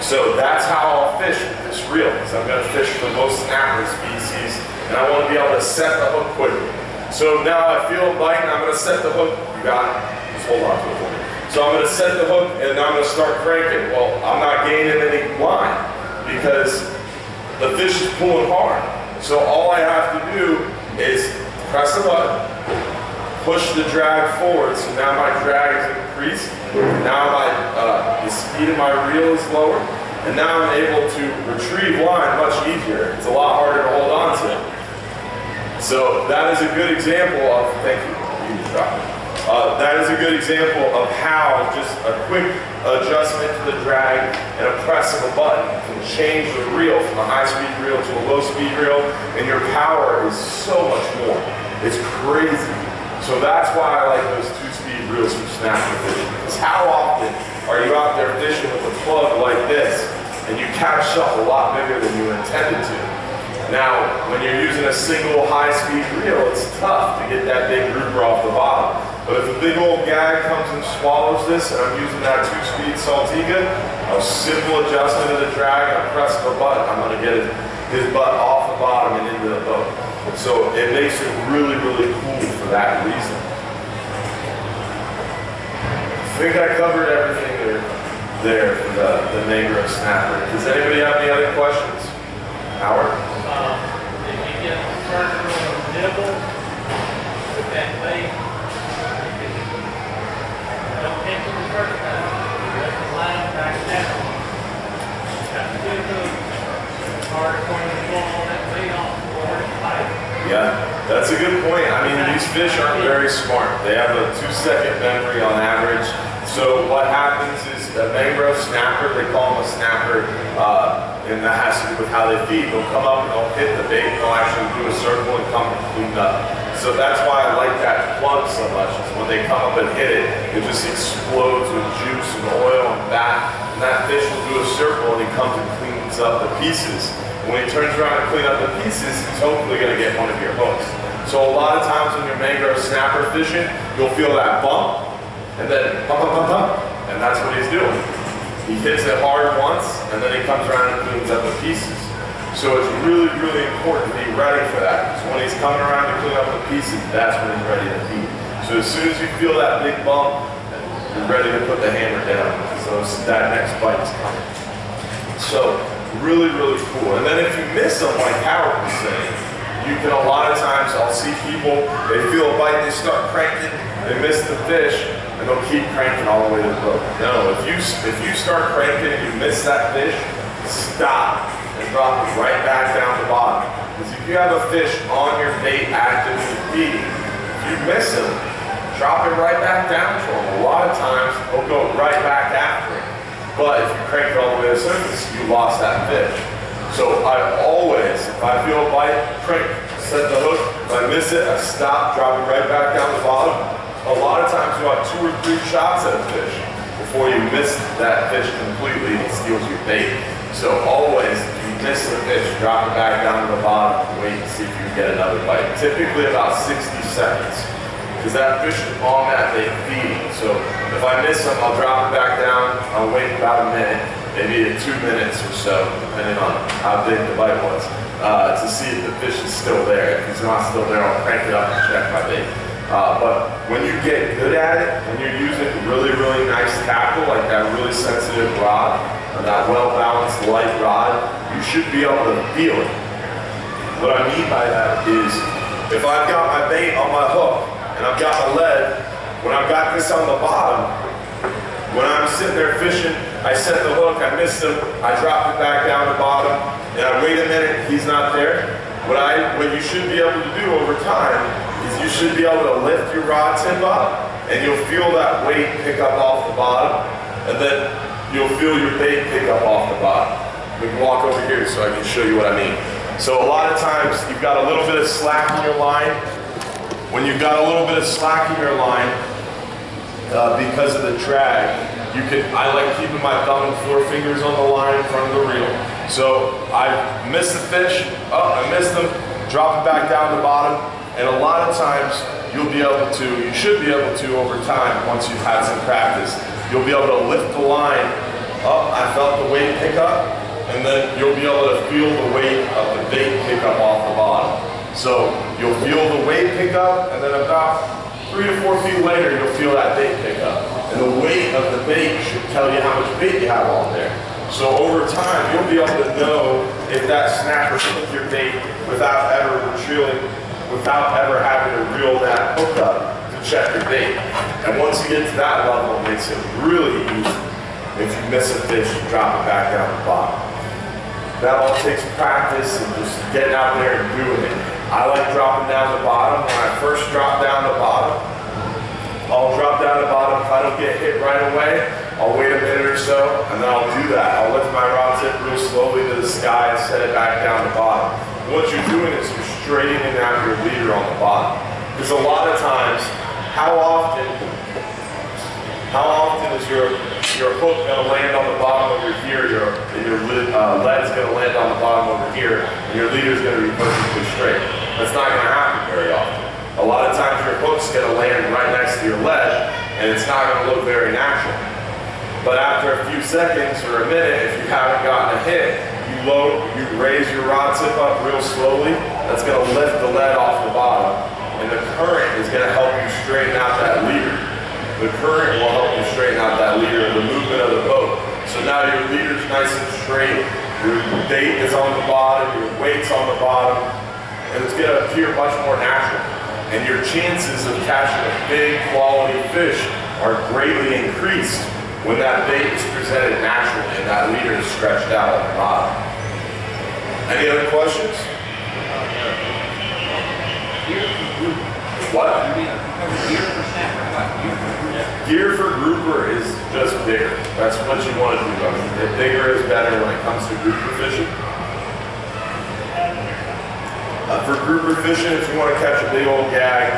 A: So that's how I'll fish with this reel. because I'm gonna fish for most snapper species and I wanna be able to set the hook quickly. So now I feel it biting, I'm gonna set the hook. You got it? Hold on to for me. So I'm gonna set the hook and I'm gonna start cranking. Well, I'm not gaining any line because the fish is pulling hard. So all I have to do is press the button, push the drag forward. So now my drag is increased. Now my uh, the speed of my reel is lower, and now I'm able to retrieve line much easier. It's a lot harder to hold on to. So that is a good example of, thank you, you. Uh, that is a good example of how just a quick adjustment to the drag and a press of a button can change the reel from a high-speed reel to a low-speed reel, and your power is so much more. It's crazy. So that's why I like those two-speed reels for snapping fishing. Because how often are you out there fishing with a plug like this, and you catch stuff a lot bigger than you intended to? Now, when you're using a single high-speed reel, it's tough to get that big grouper off the bottom. But if a big old gag comes and swallows this, and I'm using that two-speed Saltiga, a simple adjustment of the drag and a press the button, I'm gonna get his, butt off the bottom and into the boat. So it makes it really, really cool for that reason. I think I covered everything there, there for the, the mangrove snapper. Does anybody have any other questions? Howard?
D: Um, you get a nibble with that bait, don't catch it the first time, let the line back down. Got to do the hard point of the on that bait off before it's tight.
A: Yeah, that's a good point. I mean, these fish aren't very smart. They have a two-second memory on average. So what happens is a mangrove snapper, they call them a snapper, uh, and that has to do with how they feed. They'll come up and they'll hit the bait, they'll actually do a circle and come and clean up. So that's why I like that plug so much, is when they come up and hit it, it just explodes with juice and oil and fat. And that fish will do a circle and he comes and cleans up the pieces. When he turns around and clean up the pieces, he's hopefully gonna get one of your hooks. So a lot of times when you're mangrove snapper fishing, you'll feel that bump, and then bump, bump, bump, bump, and that's what he's doing. He hits it hard once, and then he comes around and cleans up the pieces. So it's really, really important to be ready for that. So when he's coming around to clean up the pieces, that's when he's ready to feed. So as soon as you feel that big bump, you're ready to put the hammer down. So that next bite is coming. So really, really cool. And then if you miss them, like Howard was saying, you can a lot of times I'll see people, they feel a bite, they start cranking, they miss the fish, and they'll keep cranking all the way to the boat. No, if you if you start cranking and you miss that fish, stop drop it right back down the bottom. Because if you have a fish on your bait actively feeding, you miss him, drop it right back down to him. A lot of times he'll go right back after it. But if you crank it all the way to the surface, you lost that fish. So I always, if I feel a bite, crank, set the hook. If I miss it, I stop, drop it right back down the bottom. A lot of times you'll have two or three shots at a fish. Before you miss that fish completely, it steals your bait. So always, you miss the fish, drop it back down to the bottom wait and see if you can get another bite. Typically about 60 seconds. Because that fish is bait feeding. So if I miss them, I'll drop it back down. I'll wait about a minute, maybe two minutes or so, depending on how big the bite was, uh, to see if the fish is still there. If it's not still there, I'll crank it up and check my bait. Uh, but when you get good at it, when you're using really, really nice tackle, like that really sensitive rod, that well-balanced light rod, you should be able to feel it. What I mean by that is, if I've got my bait on my hook, and I've got my lead, when I've got this on the bottom, when I'm sitting there fishing, I set the hook, I missed him, I drop it back down the bottom, and I wait a minute, he's not there. What I, what you should be able to do over time is you should be able to lift your rod tip up, and you'll feel that weight pick up off the bottom, and then you'll feel your bait pick up off the bottom. We can walk over here so I can show you what I mean. So a lot of times you've got a little bit of slack in your line. When you've got a little bit of slack in your line, uh, because of the drag, you can, I like keeping my thumb and four fingers on the line in front of the reel. So I miss the fish, oh, I miss them, drop it back down the bottom, and a lot of times you'll be able to, you should be able to over time, once you've had some practice, you'll be able to lift the line up, I felt the weight pick up, and then you'll be able to feel the weight of the bait pick up off the bottom. So you'll feel the weight pick up, and then about three to four feet later, you'll feel that bait pick up. And the weight of the bait should tell you how much bait you have on there. So over time, you'll be able to know if that snapper took your bait without ever reeling, without ever having to reel that hook up check your bait. And once you get to that level, it makes it really easy. If you miss a fish, you drop it back down the bottom. That all takes practice and just getting out there and doing it. I like dropping down the bottom. When I first drop down the bottom, I'll drop down the bottom. If I don't get hit right away, I'll wait a minute or so, and then I'll do that. I'll lift my rod tip real slowly to the sky and set it back down the bottom. What you're doing is you're straightening out your leader on the bottom. Because a lot of times, how often, how often is your your hook going to land on the bottom over here, your, your lid, uh, lead's going to land on the bottom over here, and your leader's going to be perfectly straight. That's not going to happen very often. A lot of times your hook's going to land right next to your lead, and it's not going to look very natural. But after a few seconds or a minute, if you haven't gotten a hit, you load, you raise your rod tip up real slowly, that's going to lift the lead off the bottom, and the current is going to help you straighten out that leader. The current will help you straighten out that leader and the movement of the boat. So now your leader's nice and straight, your bait is on the bottom, your weight's on the bottom, and it's gonna appear much more natural. And your chances of catching a big quality fish are greatly increased when that bait is presented naturally and that leader is stretched out on the bottom. Any other questions? Uh, What?
C: Gear for snapper, what? Gear for
A: Gear for grouper is just bigger. That's what you want to do. I mean, the bigger is better when it comes to grouper fishing. Uh, for grouper fishing, if you want to catch a big old gag,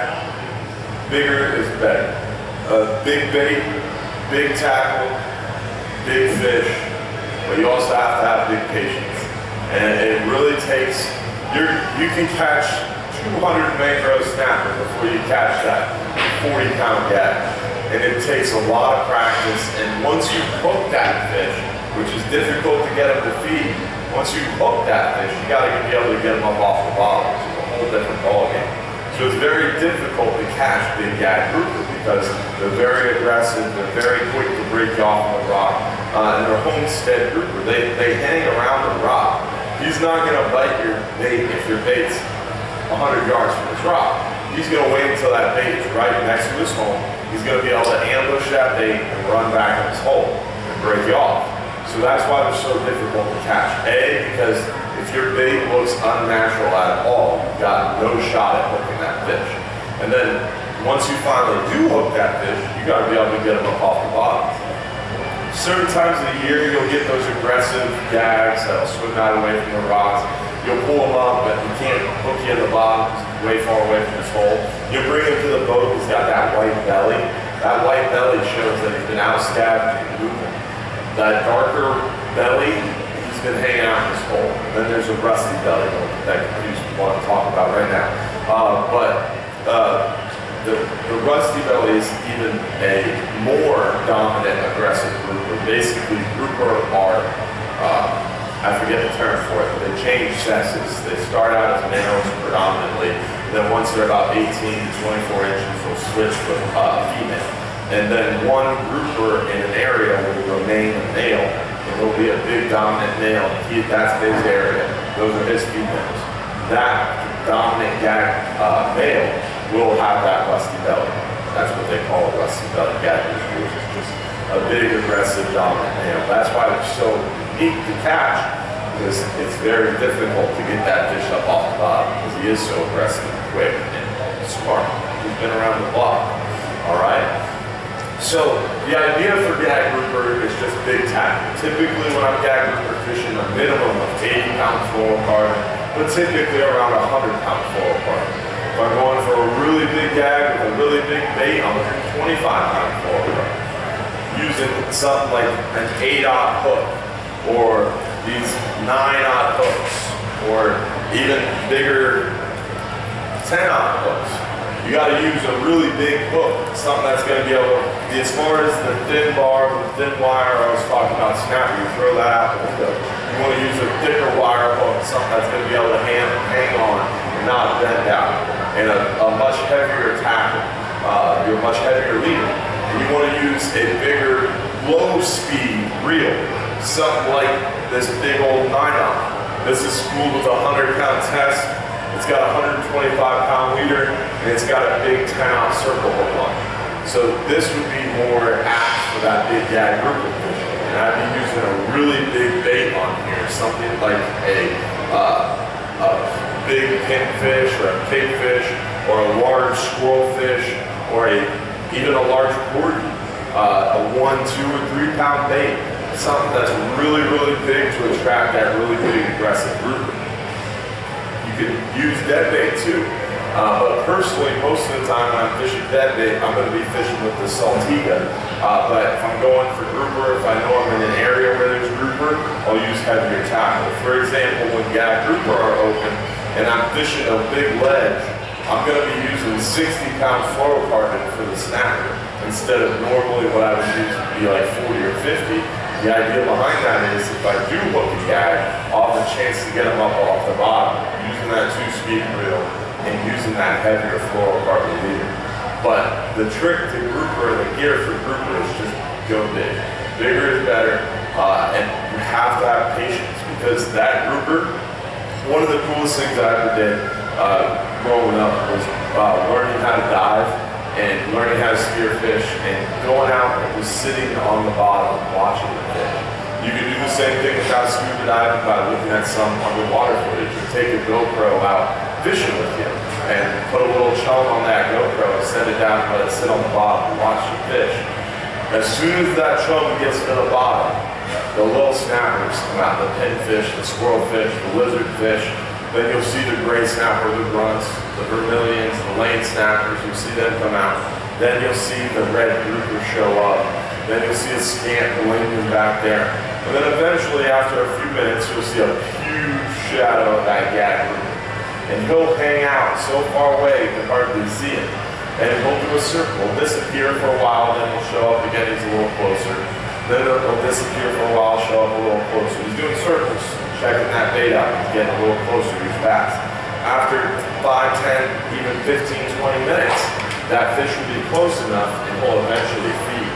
A: bigger is better. Uh, big bait, big tackle, big fish, but you also have to have big patience. And it really takes, you're, you can catch 200 macro snapper before you catch that 40 pound gag. And it takes a lot of practice. And once you hook that fish, which is difficult to get them to feed, once you hook that fish, you gotta be able to get them up off the bottom. It's a whole different ballgame. So it's very difficult to catch big gag grouper because they're very aggressive, they're very quick to break off the rock. Uh, and they're homestead grouper. They, they hang around the rock. He's not gonna bite your bait if your bait's 100 yards from the rock. He's going to wait until that bait is right next to his home. He's going to be able to ambush that bait and run back in his hole and break you off. So that's why they're so difficult to catch. A, because if your bait looks unnatural at all, you've got no shot at hooking that fish. And then once you finally do hook that fish, you got to be able to get them up off the bottom. Certain times of the year, you'll get those aggressive gags that'll swim out away from the rocks. You'll pull them up, but you can't hook you in the bottom, way far away from his hole. You bring him to the boat, he's got that white belly. That white belly shows that he's been out stabbed and moving. That darker belly, he's been hanging out in his hole. And then there's a rusty belly that you want to talk about right now. Uh, but uh, the, the rusty belly is even a more dominant aggressive grouper. Basically, grouper are, uh, I forget the term for it, but they change sexes. They start out as males predominantly, then once they're about 18 to 24 inches, they'll switch with uh, female. And then one grouper in an area will remain a male, and there'll be a big dominant male. He, that's his area. Those are his females. That dominant gag uh, male will have that rusty belly. That's what they call a rusty belly gag, is just a big, aggressive, dominant male. That's why they're so unique to catch, because it's very difficult to get that fish up off the bottom, because he is so aggressive, quick, and smart. He's been around the block. All right. So the idea for gag grouper is just big tackle. Typically when I'm gag grouper fishing, a minimum of 80 pound fluorocarbon, but typically around 100 pound fluorocarbon. If I'm going for a really big gag with a really big bait, I'm looking at 25 pound fluorocarbon. Using something like an 8 aught hook, or these 9 aught hooks, or even bigger 10 aught hooks. You got to use a really big hook, something that's going to be able to, as far as the thin bar, the thin wire, I was talking about snapper, you throw that out the. You want to use a thicker wire hook, something that's going to be able to hang, hang on and not bend out. And a, a much heavier tackle, uh, your much heavier leader. You want to use a bigger, low speed reel, something like this big old 9 aught. This is spooled with a 100 pound test. It's got a 125 pound leader and it's got a big 10 ounce circle hook on. So this would be more apt for that big gag grouper fishing. And I'd be using a really big bait on here, something like a, uh, a big pinfish or a pigfish or a large squirrel fish or a even a large porgy, uh, a one, two, or three pound bait. Something that's really, really big to attract that really big aggressive grouper. You can use dead bait too. Uh, but personally, most of the time when I'm fishing dead bait, I'm going to be fishing with the Saltiga. Uh, but if I'm going for grouper, if I know I'm in an area where there's grouper, I'll use heavier tackle. For example, when gag grouper are open and I'm fishing a big ledge, I'm going to be using 60 pound fluorocarbon for the snapper instead of normally what I would use would be like 40 or 50. The idea behind that is if I do hook a gag, I'll have a chance to get them up off the bottom using that two-speed reel and using that heavier fluorocarbon leader. But the trick to grouper, the gear for grouper is just go big. Bigger is better, uh, and you have to have patience because that grouper, one of the coolest things I ever did uh, growing up was uh, learning how to dive and learning how to spear fish and going out and just sitting on the bottom watching the fish. You can do the same thing without scuba diving by looking at some underwater footage or take a GoPro out fishing with you and put a little chum on that GoPro and set it down and let it sit on the bottom and watch the fish. As soon as that chum gets to the bottom, the little snappers come out, the pinfish, the squirrelfish, the lizardfish, then you'll see the gray snapper, the grunts, the vermilions, the lane snappers, you'll see them come out. Then you'll see the red grouper show up. Then you'll see a scamp blinking back there. And then eventually, after a few minutes, you'll see a huge shadow of that gag. And he'll hang out so far away you can hardly see him. And he'll do a circle, he'll disappear for a while, then he'll show up again, he's a little closer. Then he'll disappear for a while, show up a little closer. He's doing circles, checking that bait out, he's getting a little closer, he's fast. After 5, 10, even 15, 20 minutes, that fish will be close enough and he'll eventually feed.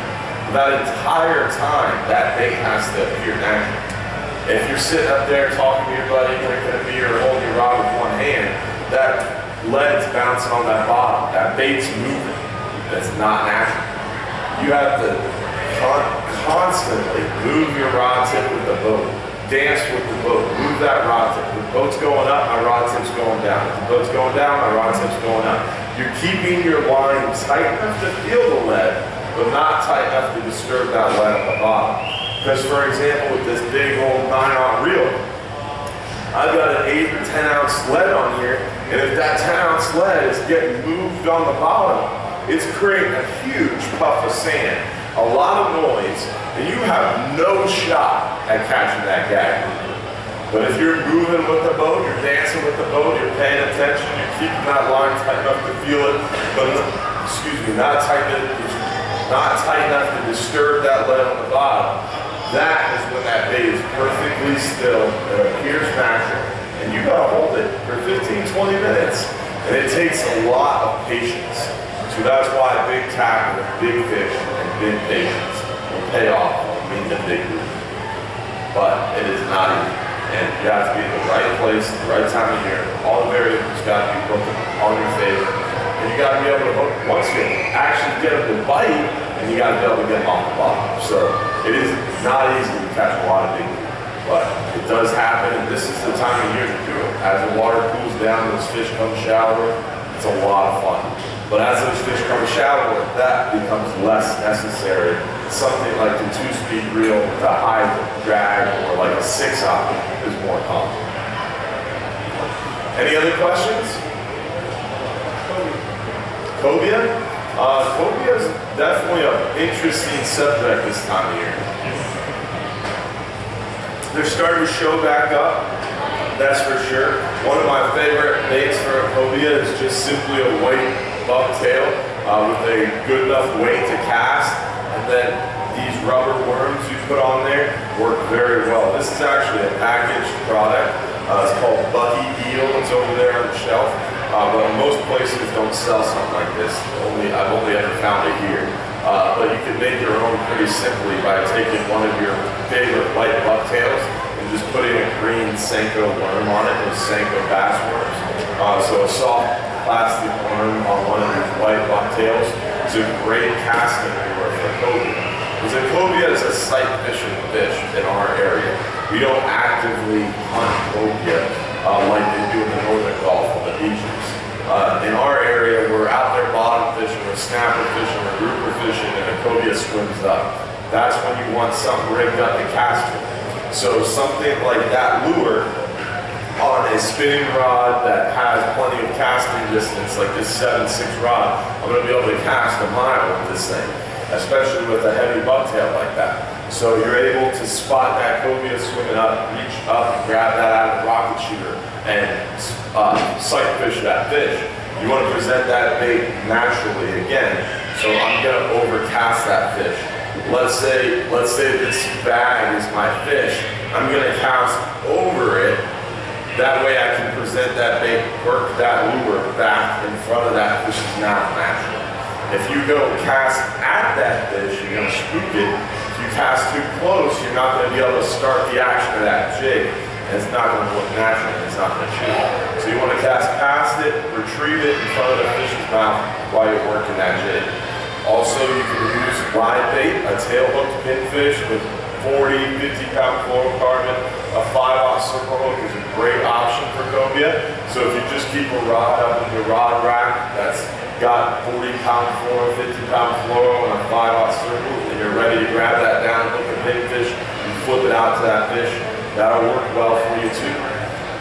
A: That entire time, that bait has to appear naturally. If you're sitting up there talking to your buddy, drinking a beer, holding your rod with one hand, that lead's bouncing on that bottom. That bait's moving. That's not natural. You have to con- constantly move your rod tip with the boat. Dance with the boat. Move that rod tip. If the boat's going up, my rod tip's going down. If the boat's going down, my rod tip's going up. You're keeping your line tight enough to feel the lead, but not tight enough to disturb that lead at the bottom. Because for example, with this big old 9 aught reel, I've got an 8 or 10 ounce lead on here, and if that 10 ounce lead is getting moved on the bottom, it's creating a huge puff of sand, a lot of noise, and you have no shot at catching that gag. But if you're moving with the boat, you're dancing with the boat, you're paying attention, you're keeping that line tight enough to feel it, but no- excuse me, not tight enough, not tight enough to disturb that lead on the bottom. That is when that bait is perfectly still, it appears natural, and you gotta hold it for 15, 20 minutes. And it takes a lot of patience. So that's why big tackle, big fish, and big patience will pay off in the big but it is not easy. And you have to be in the right place, the right time of year. All the variables got to be broken on your favor. And you got to be able to once you actually get them to bite, and you got to be able to get off the bottom. So it is not easy to catch a lot of big, but it does happen, and this is the time of year to do it. As the water cools down, those fish come shallower, it's a lot of fun. But as those fish come shallower, that becomes less necessary. Something like the two-speed reel with a high drag or like a six-aught is more common. Any other questions? Cobia? Uh, cobia is definitely an interesting subject this time of year. They're starting to show back up, that's for sure. One of my favorite baits for a cobia is just simply a white bucktail uh, with a good enough weight to cast, and then these rubber worms you put on there work very well. This is actually a packaged product. Uh, it's called Bucky Eel. It's over there on the shelf. Uh, but most places don't sell something like this. Only I've only ever found it here. Uh, but you can make your own pretty simply by taking one of your favorite white bucktails and just putting a green Senko worm on it, those Senko bass worms. Uh, so a soft plastic worm on one of these white bucktails is a great casting lure for cobia. Because a cobia is a sight fishing fish in our area. We don't actively hunt cobia uh, like they do in the northern Gulf on the beaches. Uh, in our area, we're out there bottom fishing, we're snapper fishing, we're grouper fishing, and a cobia swims up. That's when you want something rigged up to cast it. So something like that lure on a spinning rod that has plenty of casting distance, like this 7-6 rod, I'm going to be able to cast a mile with this thing, especially with a heavy bucktail like that. So you're able to spot that cobia swimming up, reach up, grab that out of the rocket shooter, and uh, sight fish that fish. You want to present that bait naturally again. So I'm going to overcast that fish. Let's say, let's say this bag is my fish. I'm going to cast over it that way I can present that bait, work that lure back in front of that fish's mouth naturally. If you go cast at that fish, you're gonna spook it. If you cast too close, you're not gonna be able to start the action of that jig. And it's not gonna look natural, it's not gonna chew. So you wanna cast past it, retrieve it in front of the fish's mouth while you're working that jig. Also, you can use live bait, a tail hooked pinfish with 40, 50 pound fluorocarbon. A 5 aught circle hook is a great option for cobia. So if you just keep a rod up in your rod rack that's got 40 pound fluoro, 50 pound fluoro, and a 5 aught circle, and you're ready to grab that down, hook a big fish, and flip it out to that fish, that'll work well for you too.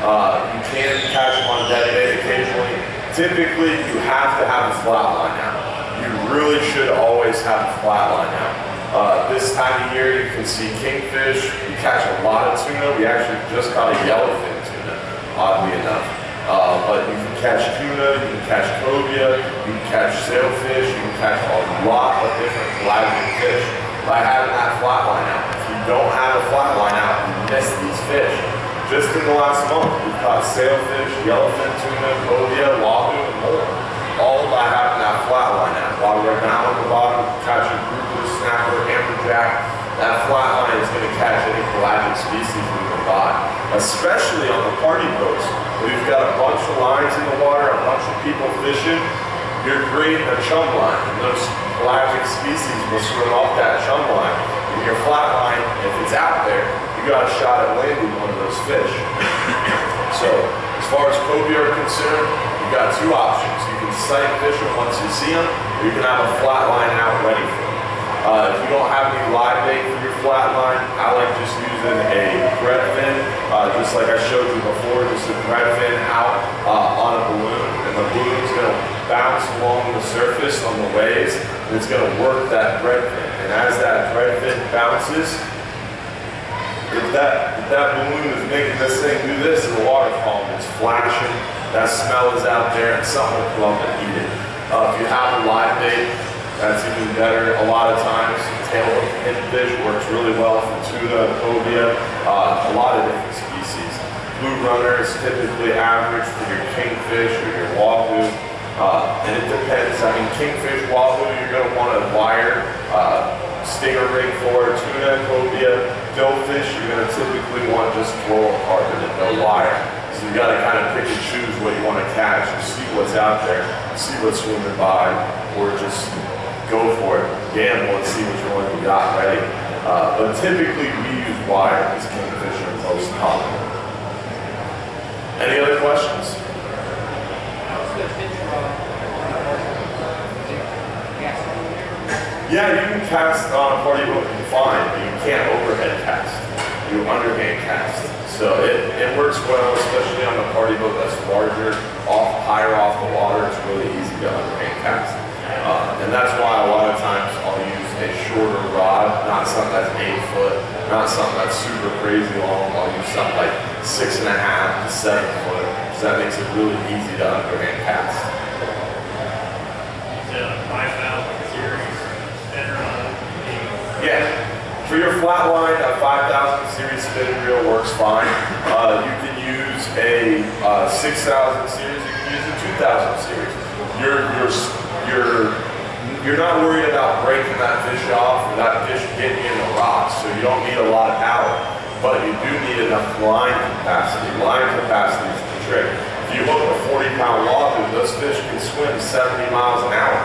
A: Uh, you can catch them on dead bait occasionally. Typically, you have to have a flat line out. You really should always have a flat line out. Uh, this time of year, you can see kingfish. You catch a lot of tuna. We actually just caught a yellowfin tuna, oddly enough. Uh, but you can catch tuna, you can catch cobia, you can catch sailfish, you can catch a lot of different pelagic fish by having that flat line out. If you don't have a flat line out, you miss these fish. Just in the last month, we've caught sailfish, yellowfin tuna, cobia, wahoo, and more. All by having that flat line out. While we're down at the bottom, catching grouper, snapper, amberjack, that flat line is going to catch any pelagic species we can by, especially on the party boats. We've got a bunch of lines in the water, a bunch of people fishing. You're creating a chum line, and those pelagic species will swim off that chum line. And your flat line, if it's out there, you got a shot at landing one of those fish. So, as far as cobia are concerned, you've got two options. You can sight fish them once you see them, or you can have a flat line out ready for them. Uh, if you don't have any live bait for your flat line, I like just using a thread fin, uh, just like I showed you before, just a thread fin out uh, on a balloon, and the balloon's gonna bounce along the surface on the waves, and it's gonna work that thread fin. And as that thread fin bounces, if that, if that balloon is making this thing do this the water column, it's flashing, that smell is out there, and something will come up and eat it. Uh, if you have a live bait, that's even better. A lot of times, tailhook pinfish works really well for tuna, cobia, uh, a lot of different species. Blue runner is typically average for your kingfish or your wahoo. Uh, and it depends. I mean, kingfish, wahoo, you're going to want a wire uh, stinger rig for. Tuna, cobia, billfish, you're going to typically want just fluorocarbon and no wire. So you got to kind of pick and choose what you want to catch see what's out there, see what's swimming by, or just go for it, gamble and see which one you got ready. Uh, but typically we use wire because kingfish are most common. Any other questions? Yeah, you can cast on a party boat fine, but you can't overhead cast. You underhand cast. So it, it works well, especially on a party boat that's larger, off higher off the water. It's really easy to underhand cast. Uh, and that's why a lot of times I'll use a shorter rod, not something that's eight foot, not something that's super crazy long. I'll use something like six and a half to seven foot. So that makes it really easy to underhand cast.
D: The five thousand series spinner on the
A: Yeah. For your flat line, a 5,000 series spinning reel works fine. Uh, you can use a uh, 6,000 series. You can use a 2,000 series. You're you're you're you're not worried about breaking that fish off or that fish getting in the rocks, so you don't need a lot of power. But you do need enough line capacity. Line capacity is the trick. If you hook a 40 pound wahoo, those fish can swim 70 miles an hour.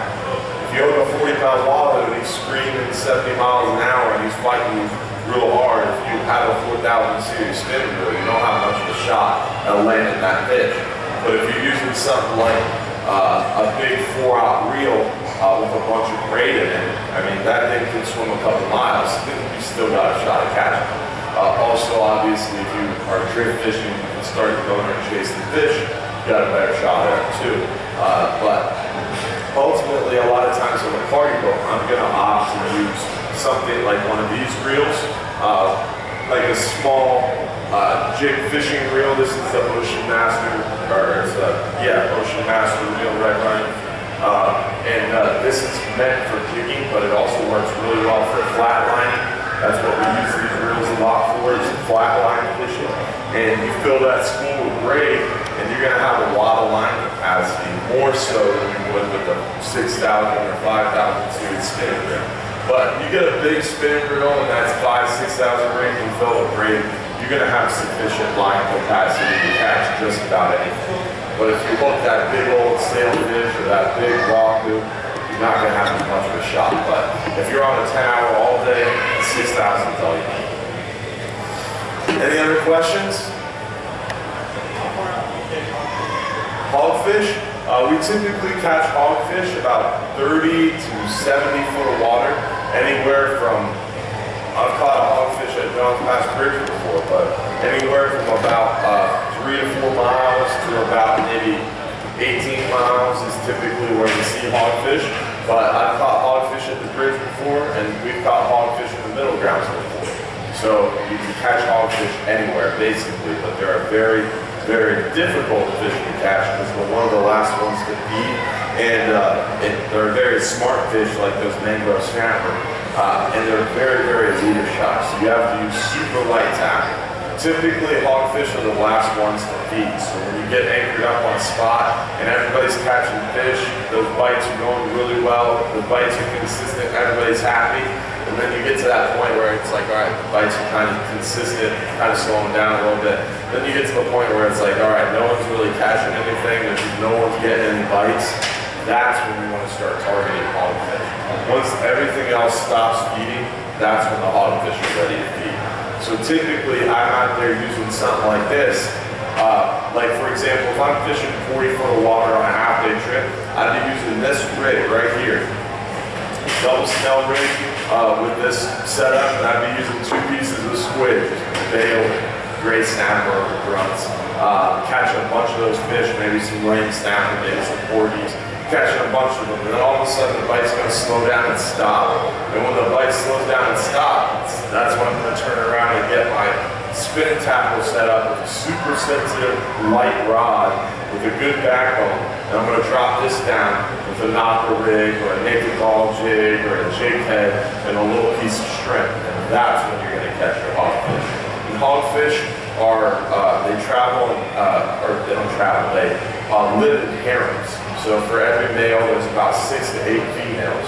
A: If you hook a 40 pound wahoo and he's screaming 70 miles an hour and he's fighting real hard, if you have a 4,000 series spin reel, you don't have much of a shot at landing that fish. But if you're using something like uh, a big four out reel uh, with a bunch of braid in it, I mean, that thing can swim a couple miles, you still got a shot at catching it. Uh, also, obviously, if you are drift fishing, can start to go in and chase the fish, you got a better shot at it too. Uh, but ultimately, a lot of times on the party boat, I'm going to opt to use something like one of these reels, uh, like a small uh, jig fishing reel. This is the Ocean Master, or it's a, yeah, Ocean Master reel, right, Ryan? Uh, and uh, this is meant for jigging, but it also works really well for flat lining. That's what we use these reels a lot for, is flat line fishing. And you fill that spool with braid, and you're gonna have a lot of line capacity, more so than you would with a 6,000 or 5,000 series spinning reel. But you get a big spinning reel, and that's five, 6,000 range, and fill with braid, you're gonna have sufficient line capacity to catch just about anything. But if you hook that big old sailfish or that big wahoo, you're not gonna have as much of a shot. But if you're on a 10 hour all day, 6,000 is all you need. Any other questions? Hogfish, uh, we typically catch hogfish about 30 to 70 foot of water, anywhere from, I've caught a hogfish at John's Pass Bridge before, but anywhere from about uh, three to four miles to about maybe 18 miles is typically where we see hogfish. But I've caught hogfish at the bridge before, and we've caught hogfish in the middle grounds before. So you can catch hogfish anywhere, basically, but they're very, very difficult fish to catch because they're one of the last ones to feed. And uh, it, they're very smart fish, like those mangrove snapper. Uh, and they're very, very leader shots. So you have to use super light tackle. Typically, hogfish are the last ones to feed. So when you get anchored up on spot and everybody's catching fish, those bites are going really well, the bites are consistent, everybody's happy. And then you get to that point where it's like, all right, the bites are kind of consistent, kind of slowing down a little bit. Then you get to the point where it's like, all right, no one's really catching anything, there's no one's getting any bites. That's when you want to start targeting hogfish. Once everything else stops feeding, that's when the hogfish are ready to feed. So typically, I'm out there using something like this. Uh, like for example, if I'm fishing 40 foot of water on a half day trip, I'd be using this rig right here. double snell rig uh, with this setup, and I'd be using two pieces of squid, bail, gray snapper, grunts. Uh, catching a bunch of those fish, maybe some lane snapper, maybe some porgies, catching a bunch of them, and then all of a sudden the bite's going to slow down and stop. And when the bite slows down and stops, that's when I'm going to turn around and get my spinning tackle set up with a super sensitive light rod with a good backbone. And I'm going to drop this down with a knocker rig or a naked ball jig or a jig head and a little piece of shrimp. And that's when you're going to catch your hogfish. And hogfish are, uh, they travel, uh, or they don't travel, they uh, live in harems. So for every male, there's about six to eight females.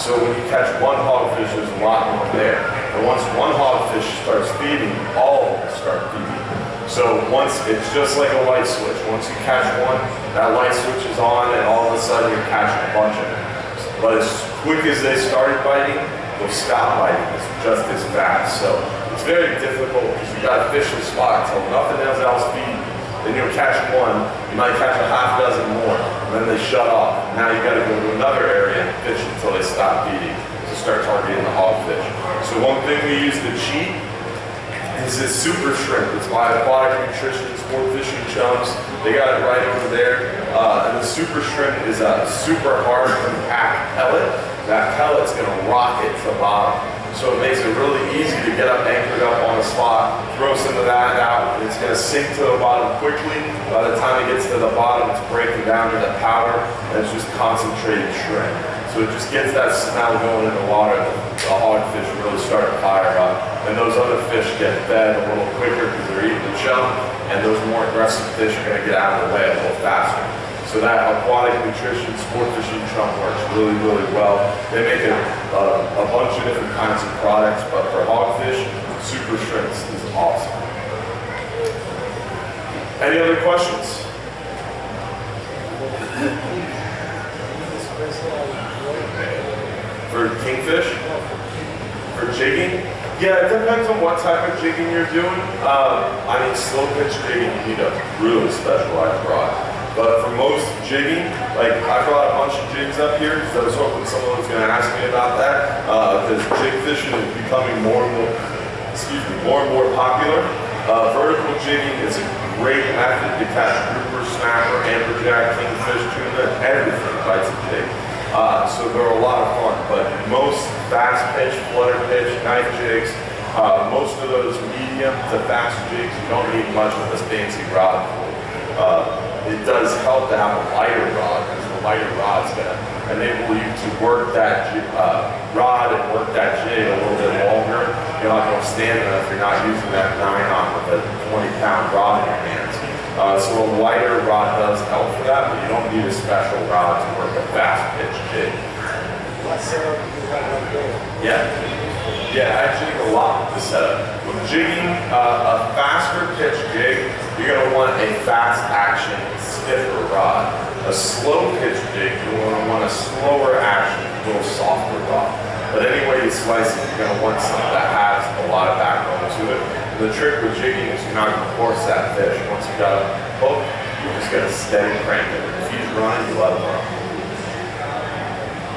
A: So when you catch one hogfish, there's a lot more there. And once one hogfish starts feeding, all start feeding. So once, it's just like a light switch. Once you catch one, that light switch is on and all of a sudden you're catching a bunch of them. But as quick as they started biting, they'll stop biting It's just as fast. So it's very difficult because you got to fish the spot until nothing else feeds. Then you'll catch one, you might catch a half dozen more, and then they shut off. Now you've gotta go to another area and fish until they stop feeding to start targeting the hogfish. So one thing we use to cheat is this super shrimp. It's by Aquatic Nutrition Sport Fishing Chums. They got it right over there. Uh, and the super shrimp is a super hard compact pellet. That pellet's gonna rock it to the bottom. So it makes it really easy to get up anchored up on a spot, throw some of that out, and it's gonna sink to the bottom quickly. By the time it gets to the bottom, it's breaking down to the powder, and it's just concentrated shrimp. So it just gets that smell going in the water, the hogfish really start to fire up. And those other fish get fed a little quicker because they're eating the chum, and those more aggressive fish are gonna get out of the way a little faster. So that aquatic nutrition sport fishing chum works really, really well. They make a, a, a bunch of different kinds of products, but for hogfish, super shrimps is awesome. Any other questions? For kingfish? For jigging? Yeah, it depends on what type of jigging you're doing. Um, I mean, slow pitch jigging, you need a really specialized rod. But for most jigging, like I brought a bunch of jigs up here because I was hoping someone was going to ask me about that. Because jig fishing is becoming more and more, excuse me, more and more popular. Uh, vertical jigging is a great method to catch grouper, snapper, amberjack, kingfish, tuna, everything bites a jig. Uh, so they're a lot of fun, but most fast pitch, flutter pitch, knife jigs, uh, most of those medium to fast jigs, you don't need much of this fancy rod. Uh, it does help to have a lighter rod because the lighter rod's going to enable you to work that uh, rod and work that jig a little bit longer. You're not going to stand there if you're not using that nine on with a 20 pound rod in your hands. Uh, so a lighter rod does help for that, but you don't need a special rod to work a fast pitch jig. Yeah. Yeah, I jig a lot with the setup. With jigging uh, a faster pitch jig, you're going to want a fast action, stiffer rod. A slow pitch jig, you're going to want a slower action, a little softer rod. But anyway you slice it, you're going to want something that has a lot of backbone to it. The trick with jigging is you're not going to force that fish. Once you got a hook, you're just to steady crank it. If he's running, you let him run.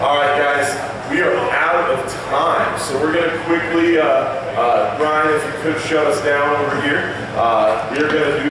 A: All right, guys, we are out of time, so we're going to quickly, uh, uh, Brian, if you could shut us down over here. Uh, we're going to do